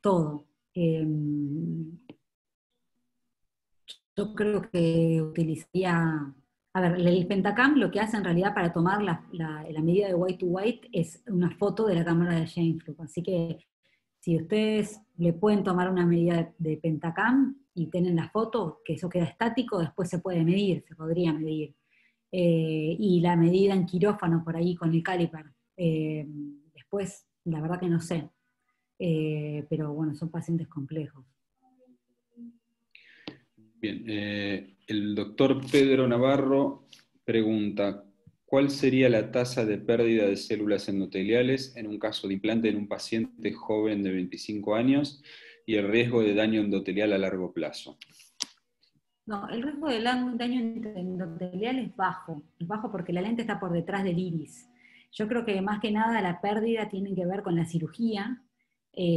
todo. Em, yo creo que utilizaría, a ver, el Pentacam lo que hace en realidad para tomar la, la, medida de white to white es una foto de la cámara de Jane así que si ustedes le pueden tomar una medida de, pentacam y tienen la foto, que eso queda estático, después se puede medir, se podría medir. Eh, y la medida en quirófano por ahí con el caliper. Eh, después, la verdad que no sé. Eh, pero bueno, son pacientes complejos. Bien, el doctor Pedro Navarro pregunta, ¿Cuál sería la tasa de pérdida de células endoteliales en un caso de implante en un paciente joven de 25 años y el riesgo de daño endotelial a largo plazo? No, el riesgo de daño endotelial es bajo, es bajo porque la lente está por detrás del iris. Yo creo que más que nada la pérdida tiene que ver con la cirugía, que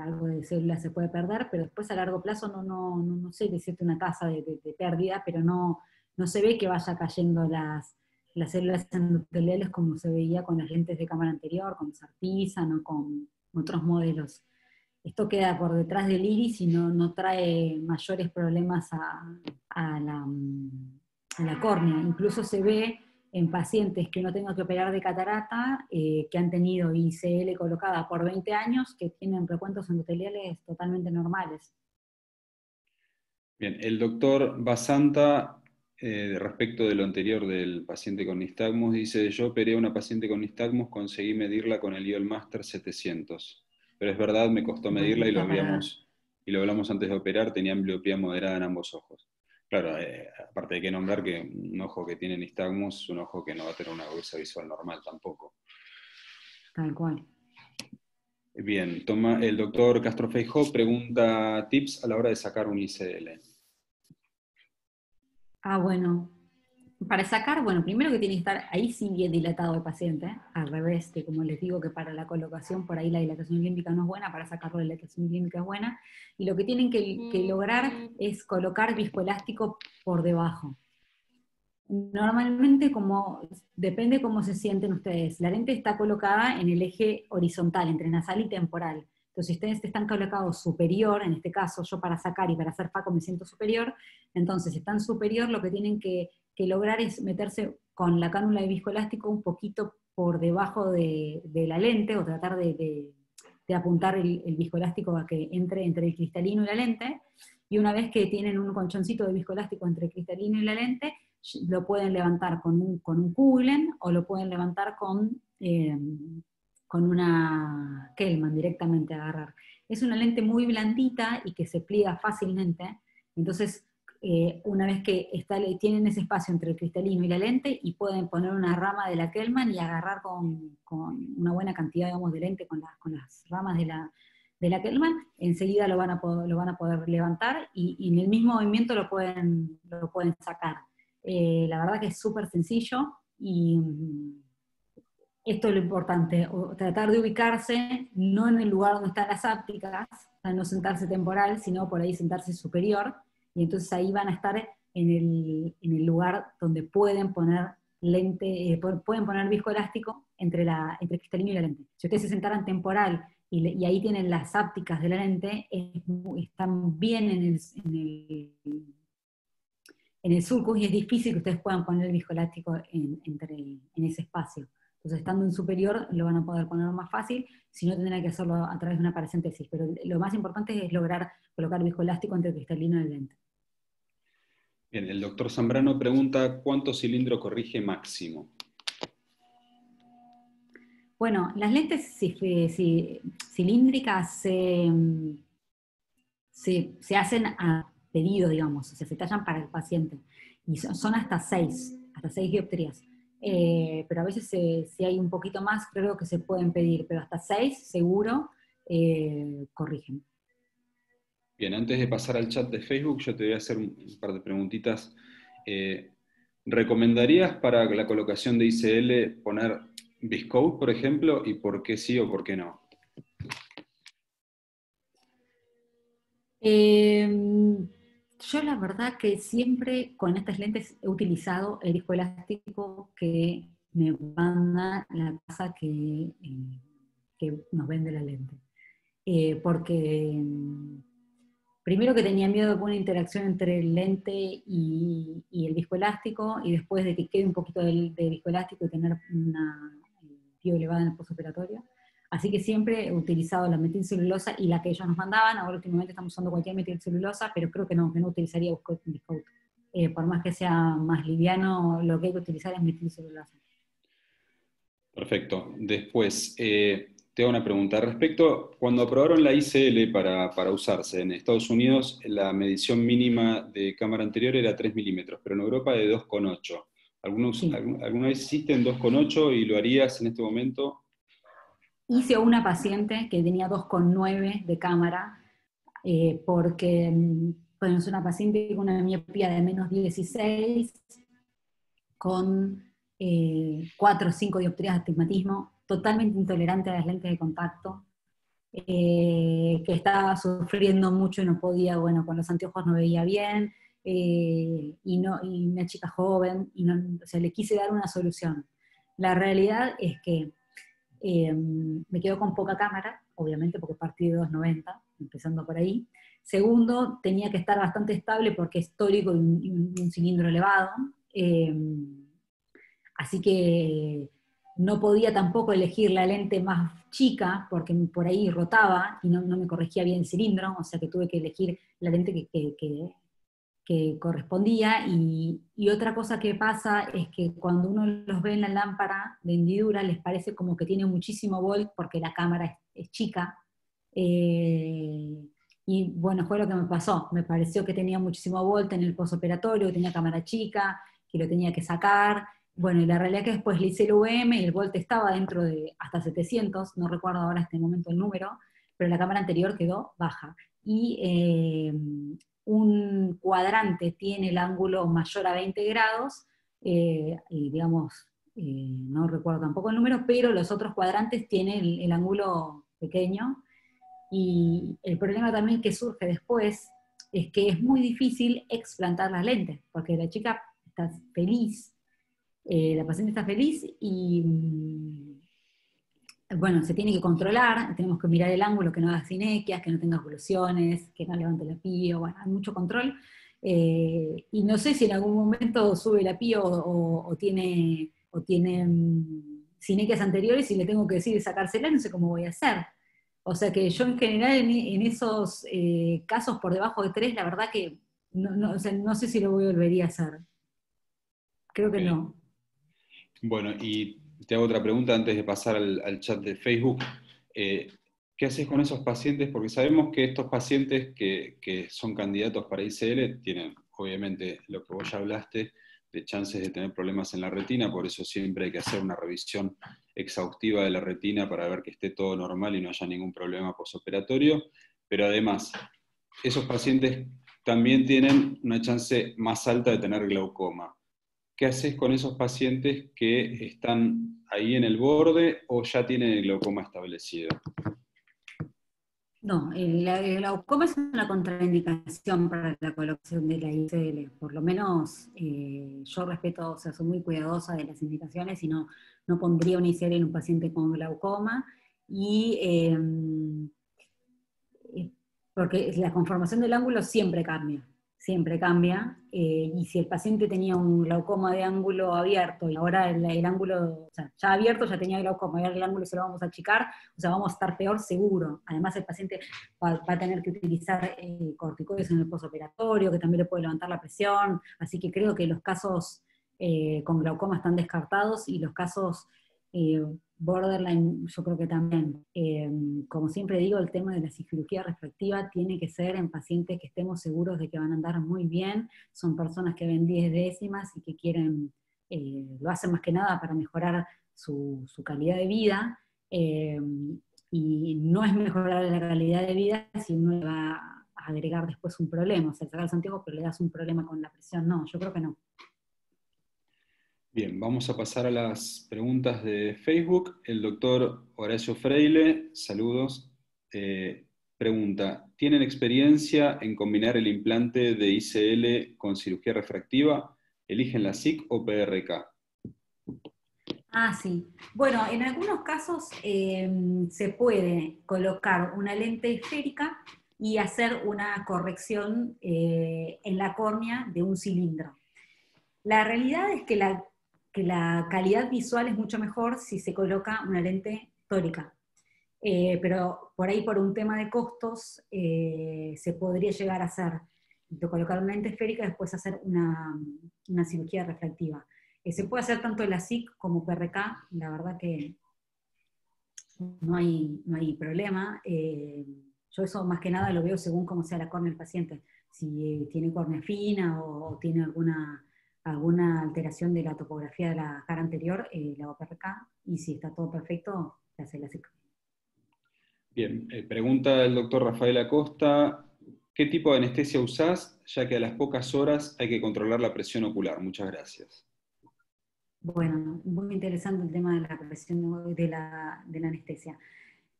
algo de células se puede perder, pero después a largo plazo no, no, no, sé decirte una tasa de pérdida, pero no, no se ve que vaya cayendo las, las células endoteliales como se veía con las lentes de cámara anterior, con Sartizan o con otros modelos. Esto queda por detrás del iris y no, trae mayores problemas a, la, córnea. Incluso se ve en pacientes que no tengan que operar de catarata, eh, que han tenido ICL colocada por 20 años, que tienen recuentos endoteliales totalmente normales. Bien, el doctor Basanta eh, respecto de lo anterior del paciente con nistagmus, dice, yo operé a una paciente con nistagmus, conseguí medirla con el IOL Master 700. Pero es verdad, me costó medirla y lo, habíamos, y lo hablamos antes de operar, tenía ambliopía moderada en ambos ojos. Claro, eh, aparte hay que nombrar que un ojo que tiene nistagmus es un ojo que no va a tener una gruesa visual normal tampoco. Tal cual. Bien, toma, el doctor Castro Feijó pregunta tips a la hora de sacar un ICL. Ah, bueno. Para sacar, bueno, primero que tiene que estar ahí sí bien dilatado el paciente, al revés que como les digo que para la colocación por ahí la dilatación límbica no es buena, para sacarlo la dilatación límbica es buena, y lo que tienen que, que lograr es colocar viscoelástico por debajo. Normalmente, como depende cómo se sienten ustedes, la lente está colocada en el eje horizontal, entre nasal y temporal. Entonces, si ustedes están colocados superior, en este caso yo para sacar y para hacer FACO me siento superior, entonces si están superior lo que tienen que, lograr es meterse con la cánula de viscoelástico un poquito por debajo de, la lente o tratar de, apuntar el, el, viscoelástico a que entre entre el cristalino y la lente, y una vez que tienen un colchoncito de viscoelástico entre el cristalino y la lente, lo pueden levantar con un, con o lo pueden levantar con... Eh, con una Kelman directamente agarrar. Es una lente muy blandita y que se pliega fácilmente, entonces eh, una vez que está, tienen ese espacio entre el cristalino y la lente y pueden poner una rama de la Kelman y agarrar con, una buena cantidad digamos, de lente con, con las ramas de la, de la Kelman, enseguida lo van a poder, lo van a poder levantar y, en el mismo movimiento lo pueden, lo pueden sacar. Eh, la verdad que es súper sencillo y esto es lo importante, tratar de ubicarse no en el lugar donde están las ápticas, no sentarse temporal, sino por ahí sentarse superior, y entonces ahí van a estar en el, en el lugar donde pueden poner lente, eh, pueden poner viscoelástico entre, la, entre el cristalino y la lente. Si ustedes se sentaran temporal y, ahí tienen las ápticas de la lente, están bien en el, en el, en y es difícil que ustedes puedan poner el viscoelástico en, entre, en ese espacio. Entonces, estando en superior, lo van a poder poner más fácil, si no tendrán que hacerlo a través de una paracentesis. Pero lo más importante es lograr colocar viscoelástico entre el cristalino y el lente. Bien, el doctor Zambrano pregunta, ¿cuánto cilindro corrige máximo? Bueno, las lentes cilíndricas se, hacen a pedido, digamos, o sea, se tallan para el paciente. Y son, hasta seis, hasta seis dioptrías. Eh, pero a veces si hay un poquito más, creo que se pueden pedir, pero hasta seis seguro eh, corrigen. Bien, antes de pasar al chat de Facebook, yo te voy a hacer un par de preguntitas. Eh, ¿Recomendarías para la colocación de ICL poner Biscode, por ejemplo, y por qué sí o por qué no. Yo la verdad que siempre con estas lentes he utilizado el disco elástico que me manda la casa que, eh, nos vende la lente. Eh, porque em, primero que tenía miedo de una interacción entre el lente y, el viscoelástico, y después de que quede un poquito de, de viscoelástico y tener una, elevada en el postoperatorio. Así que siempre he utilizado la metilcelulosa y la que ellos nos mandaban. Ahora últimamente estamos usando cualquier metilcelulosa, pero creo que no, que no utilizaría Biscout. Eh, por más que sea más liviano, lo que hay que utilizar es metilcelulosa. Perfecto. Después, eh, te hago una pregunta. Respecto, cuando aprobaron la ICL para, para, usarse en Estados Unidos, la medición mínima de cámara anterior era 3 milímetros, pero en Europa de 2,8. Algunos, ¿Alguna vez hiciste en 2,8 y lo harías en este momento? Hice una paciente que tenía 2,9 de cámara, eh, porque mm, bueno, es una paciente con una miopía de menos 16, con 4 eh, o 5 dioptrías de astigmatismo, totalmente intolerante a las lentes de contacto, eh, que estaba sufriendo mucho y no podía, bueno, con los anteojos no veía bien, eh, y, no, y una chica joven, y o sea, le quise dar una solución. La realidad es que eh, me quedo con poca cámara, obviamente porque partí de 290, empezando por ahí. Segundo, tenía que estar bastante estable porque es tórico y un, cilindro elevado. Eh, así que no podía tampoco elegir la lente más chica porque por ahí rotaba y no, me corregía bien el cilindro, o sea que tuve que elegir la lente que correspondía. Y, otra cosa que pasa es que cuando uno los ve en la lámpara de hendidura, les parece como que tiene muchísimo volt porque la cámara es, chica. Eh, y bueno, fue lo que me pasó. Me pareció que tenía muchísimo volt en el postoperatorio, que tenía cámara chica, que lo tenía que sacar. Bueno, y la realidad es que después le hice el UVM y el volt estaba dentro de hasta 700, no recuerdo ahora este momento el número, pero la cámara anterior quedó baja. Y eh, un cuadrante tiene el ángulo mayor a 20 grados, eh, y digamos, eh, no recuerdo tampoco el número, pero los otros cuadrantes tienen el, ángulo pequeño. Y el problema también que surge después es que es muy difícil explantar las lentes, porque la chica está feliz, eh, la paciente está feliz y bueno, se tiene que controlar, tenemos que mirar el ángulo, que no haga sinequias, que no tenga evoluciones, que no levante la pío, bueno, hay mucho control. Eh, y no sé si en algún momento sube la pío o, tiene, o tiene mm, sinequias anteriores y le tengo que decir sacársela, no sé cómo voy a hacer. O sea que yo en general en, esos eh, casos por debajo de tres, la verdad que no, no sé si lo volvería a hacer. Creo que no. Bueno, y te hago otra pregunta antes de pasar al, chat de Facebook. Eh, ¿Qué haces con esos pacientes? Porque sabemos que estos pacientes que, son candidatos para ICL tienen, obviamente, lo que vos ya hablaste, de chances de tener problemas en la retina, por eso siempre hay que hacer una revisión exhaustiva de la retina para ver que esté todo normal y no haya ningún problema posoperatorio. Pero además, esos pacientes también tienen una chance más alta de tener glaucoma. ¿Qué haces con esos pacientes que están ahí en el borde o ya tienen el glaucoma establecido? No, el, glaucoma es una contraindicación para la colocación de la ICL. Por lo menos eh, yo respeto, o sea, soy muy cuidadosa de las indicaciones y no, no pondría una ICL en un paciente con glaucoma. Y em, eh, porque la conformación del ángulo siempre cambia siempre cambia, eh, y si el paciente tenía un glaucoma de ángulo abierto y ahora el, ángulo, o sea, ya abierto ya tenía glaucoma, y ahora el ángulo se lo vamos a achicar, o sea, vamos a estar peor seguro. Además el paciente va, a tener que utilizar eh, corticoides en el postoperatorio, que también le puede levantar la presión, así que creo que los casos eh, con glaucoma están descartados y los casos borderline, yo creo que también. Em, como siempre digo, el tema de la cirugía refractiva tiene que ser en pacientes que estemos seguros de que van a andar muy bien. Son personas que ven 10 décimas y que quieren, eh, lo hacen más que nada para mejorar su, calidad de vida. Em, y no es mejorar la calidad de vida si uno le va a agregar después un problema. O sea, sacar los pero le das un problema con la presión. No, yo creo que no. Bien, vamos a pasar a las preguntas de Facebook. El doctor Horacio Freile, saludos, eh, pregunta, ¿tienen experiencia en combinar el implante de ICL con cirugía refractiva? ¿Eligen la SIC o PRK? Ah, sí. Bueno, en algunos casos em, se puede colocar una lente esférica y hacer una corrección eh, en la córnea de un cilindro. La realidad es que la que la calidad visual es mucho mejor si se coloca una lente tórica. Eh, pero por ahí, por un tema de costos, eh, se podría llegar a hacer, colocar una lente esférica y después hacer una, cirugía refractiva. Eh, se puede hacer tanto la SIC como PRK, la verdad que no hay, no hay problema. yo eso más que nada lo veo según cómo sea la córnea del paciente. Si tiene córnea fina o tiene alguna alguna alteración de la topografía de la cara anterior, eh, la OPRK, y si está todo perfecto, se hace la SIC. Bien, eh, pregunta el doctor Rafael Acosta, ¿qué tipo de anestesia usás, ya que a las pocas horas hay que controlar la presión ocular? Muchas gracias. Bueno, muy interesante el tema de la presión de la, anestesia.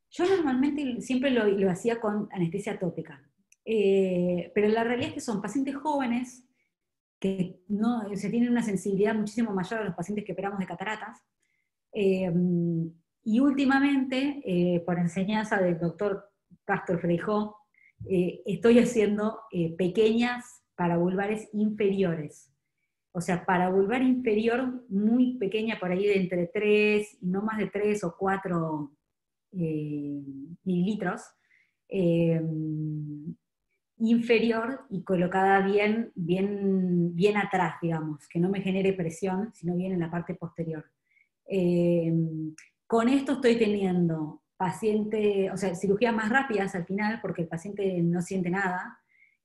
Yo normalmente siempre lo, hacía con anestesia tópica, eh, pero la realidad es que son pacientes jóvenes que no, se tiene una sensibilidad muchísimo mayor a los pacientes que operamos de cataratas. Eh, y últimamente, eh, por enseñanza del doctor Pastor Freijó, eh, estoy haciendo pequeñas paravulvares inferiores. O sea, paravulvar inferior muy pequeña, por ahí de entre 3, no más de 3 o 4 mililitros, inferior y colocada bien, bien, bien atrás, digamos, que no me genere presión, sino bien en la parte posterior. Eh, con esto estoy teniendo paciente, o sea, cirugías más rápidas al final, porque el paciente no siente nada,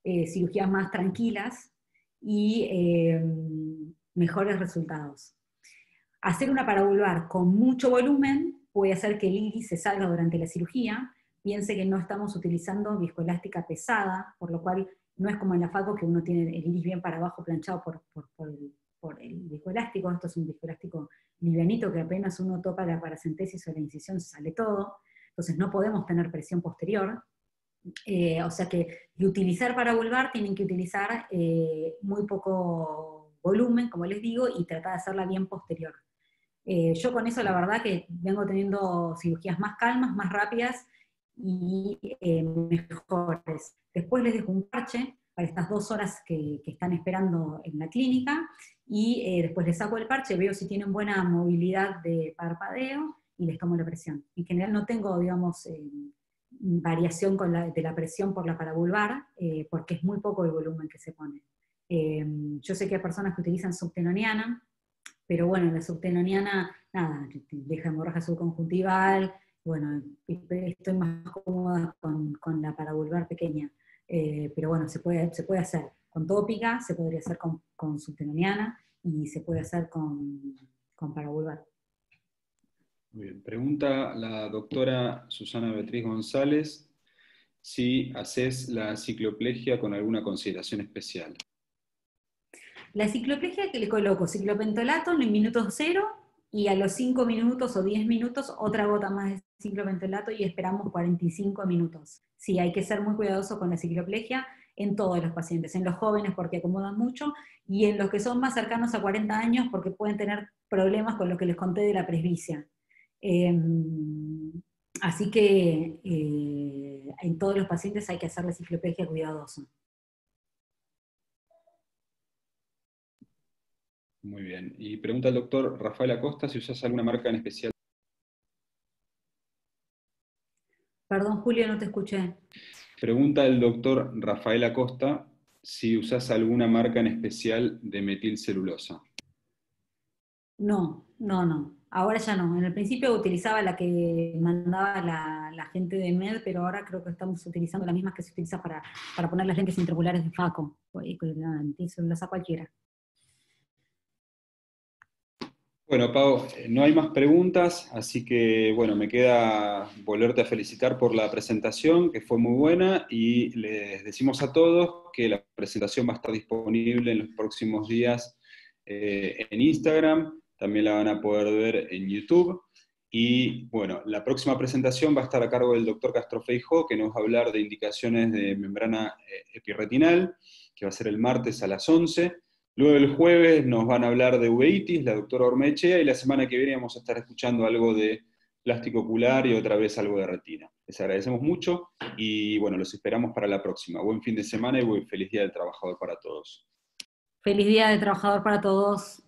eh, cirugías más tranquilas y eh, mejores resultados. Hacer una paravulvar con mucho volumen puede hacer que el iris se salga durante la cirugía, piense que no estamos utilizando viscoelástica pesada, por lo cual no es como en la FACO que uno tiene el iris bien para abajo planchado por, el, viscoelástico, esto es un viscoelástico livianito que apenas uno toca la paracentesis o la incisión sale todo, entonces no podemos tener presión posterior, eh, o sea que de utilizar para volvar tienen que utilizar eh, muy poco volumen, como les digo, y tratar de hacerla bien posterior. Eh, yo con eso la verdad que vengo teniendo cirugías más calmas, más rápidas, y eh, mejores. Después les dejo un parche para estas dos horas que, están esperando en la clínica y eh, después les saco el parche, veo si tienen buena movilidad de parpadeo y les tomo la presión. En general no tengo, digamos, eh, variación con la, de la presión por la parabulbar, porque es muy poco el volumen que se pone. yo sé que hay personas que utilizan subtenoniana, pero bueno, la subtenoniana, nada, deja hemorragia subconjuntival, bueno, estoy más cómoda con, la paravulvar pequeña, eh, pero bueno, se puede, se puede hacer con tópica, se podría hacer con, con subtenoniana y se puede hacer con, con paravulvar. Muy bien. Pregunta la doctora Susana Beatriz González si haces la cicloplegia con alguna consideración especial. La cicloplegia que le coloco ciclopentolato en el minuto cero y a los 5 minutos o 10 minutos otra gota más de ciclopentolato y esperamos 45 minutos. Sí, hay que ser muy cuidadoso con la cicloplegia en todos los pacientes, en los jóvenes porque acomodan mucho y en los que son más cercanos a 40 años porque pueden tener problemas con lo que les conté de la presbicia. Em, así que eh, en todos los pacientes hay que hacer la cicloplegia cuidadosa. Muy bien. Y pregunta el doctor Rafael Acosta si usas alguna marca en especial. Perdón, Julio, no te escuché. Pregunta el doctor Rafael Acosta si usas alguna marca en especial de metilcelulosa. No, no, no. Ahora ya no. En el principio utilizaba la que mandaba la, gente de MED, pero ahora creo que estamos utilizando la misma que se utiliza para, para poner las lentes intraoculares de FACO. La metilcelulosa cualquiera. Bueno, Pau, no hay más preguntas, así que bueno, me queda volverte a felicitar por la presentación, que fue muy buena, y les decimos a todos que la presentación va a estar disponible en los próximos días eh, en Instagram, también la van a poder ver en YouTube. Y bueno, la próxima presentación va a estar a cargo del doctor Castro Feijó, que nos va a hablar de indicaciones de membrana eh, epirretinal, que va a ser el martes a las 11. Luego el jueves nos van a hablar de uveitis, la doctora Ormechea, y la semana que viene vamos a estar escuchando algo de plástico ocular y otra vez algo de retina. Les agradecemos mucho y bueno, los esperamos para la próxima. Buen fin de semana y buen feliz Día del Trabajador para todos. Feliz Día del Trabajador para todos.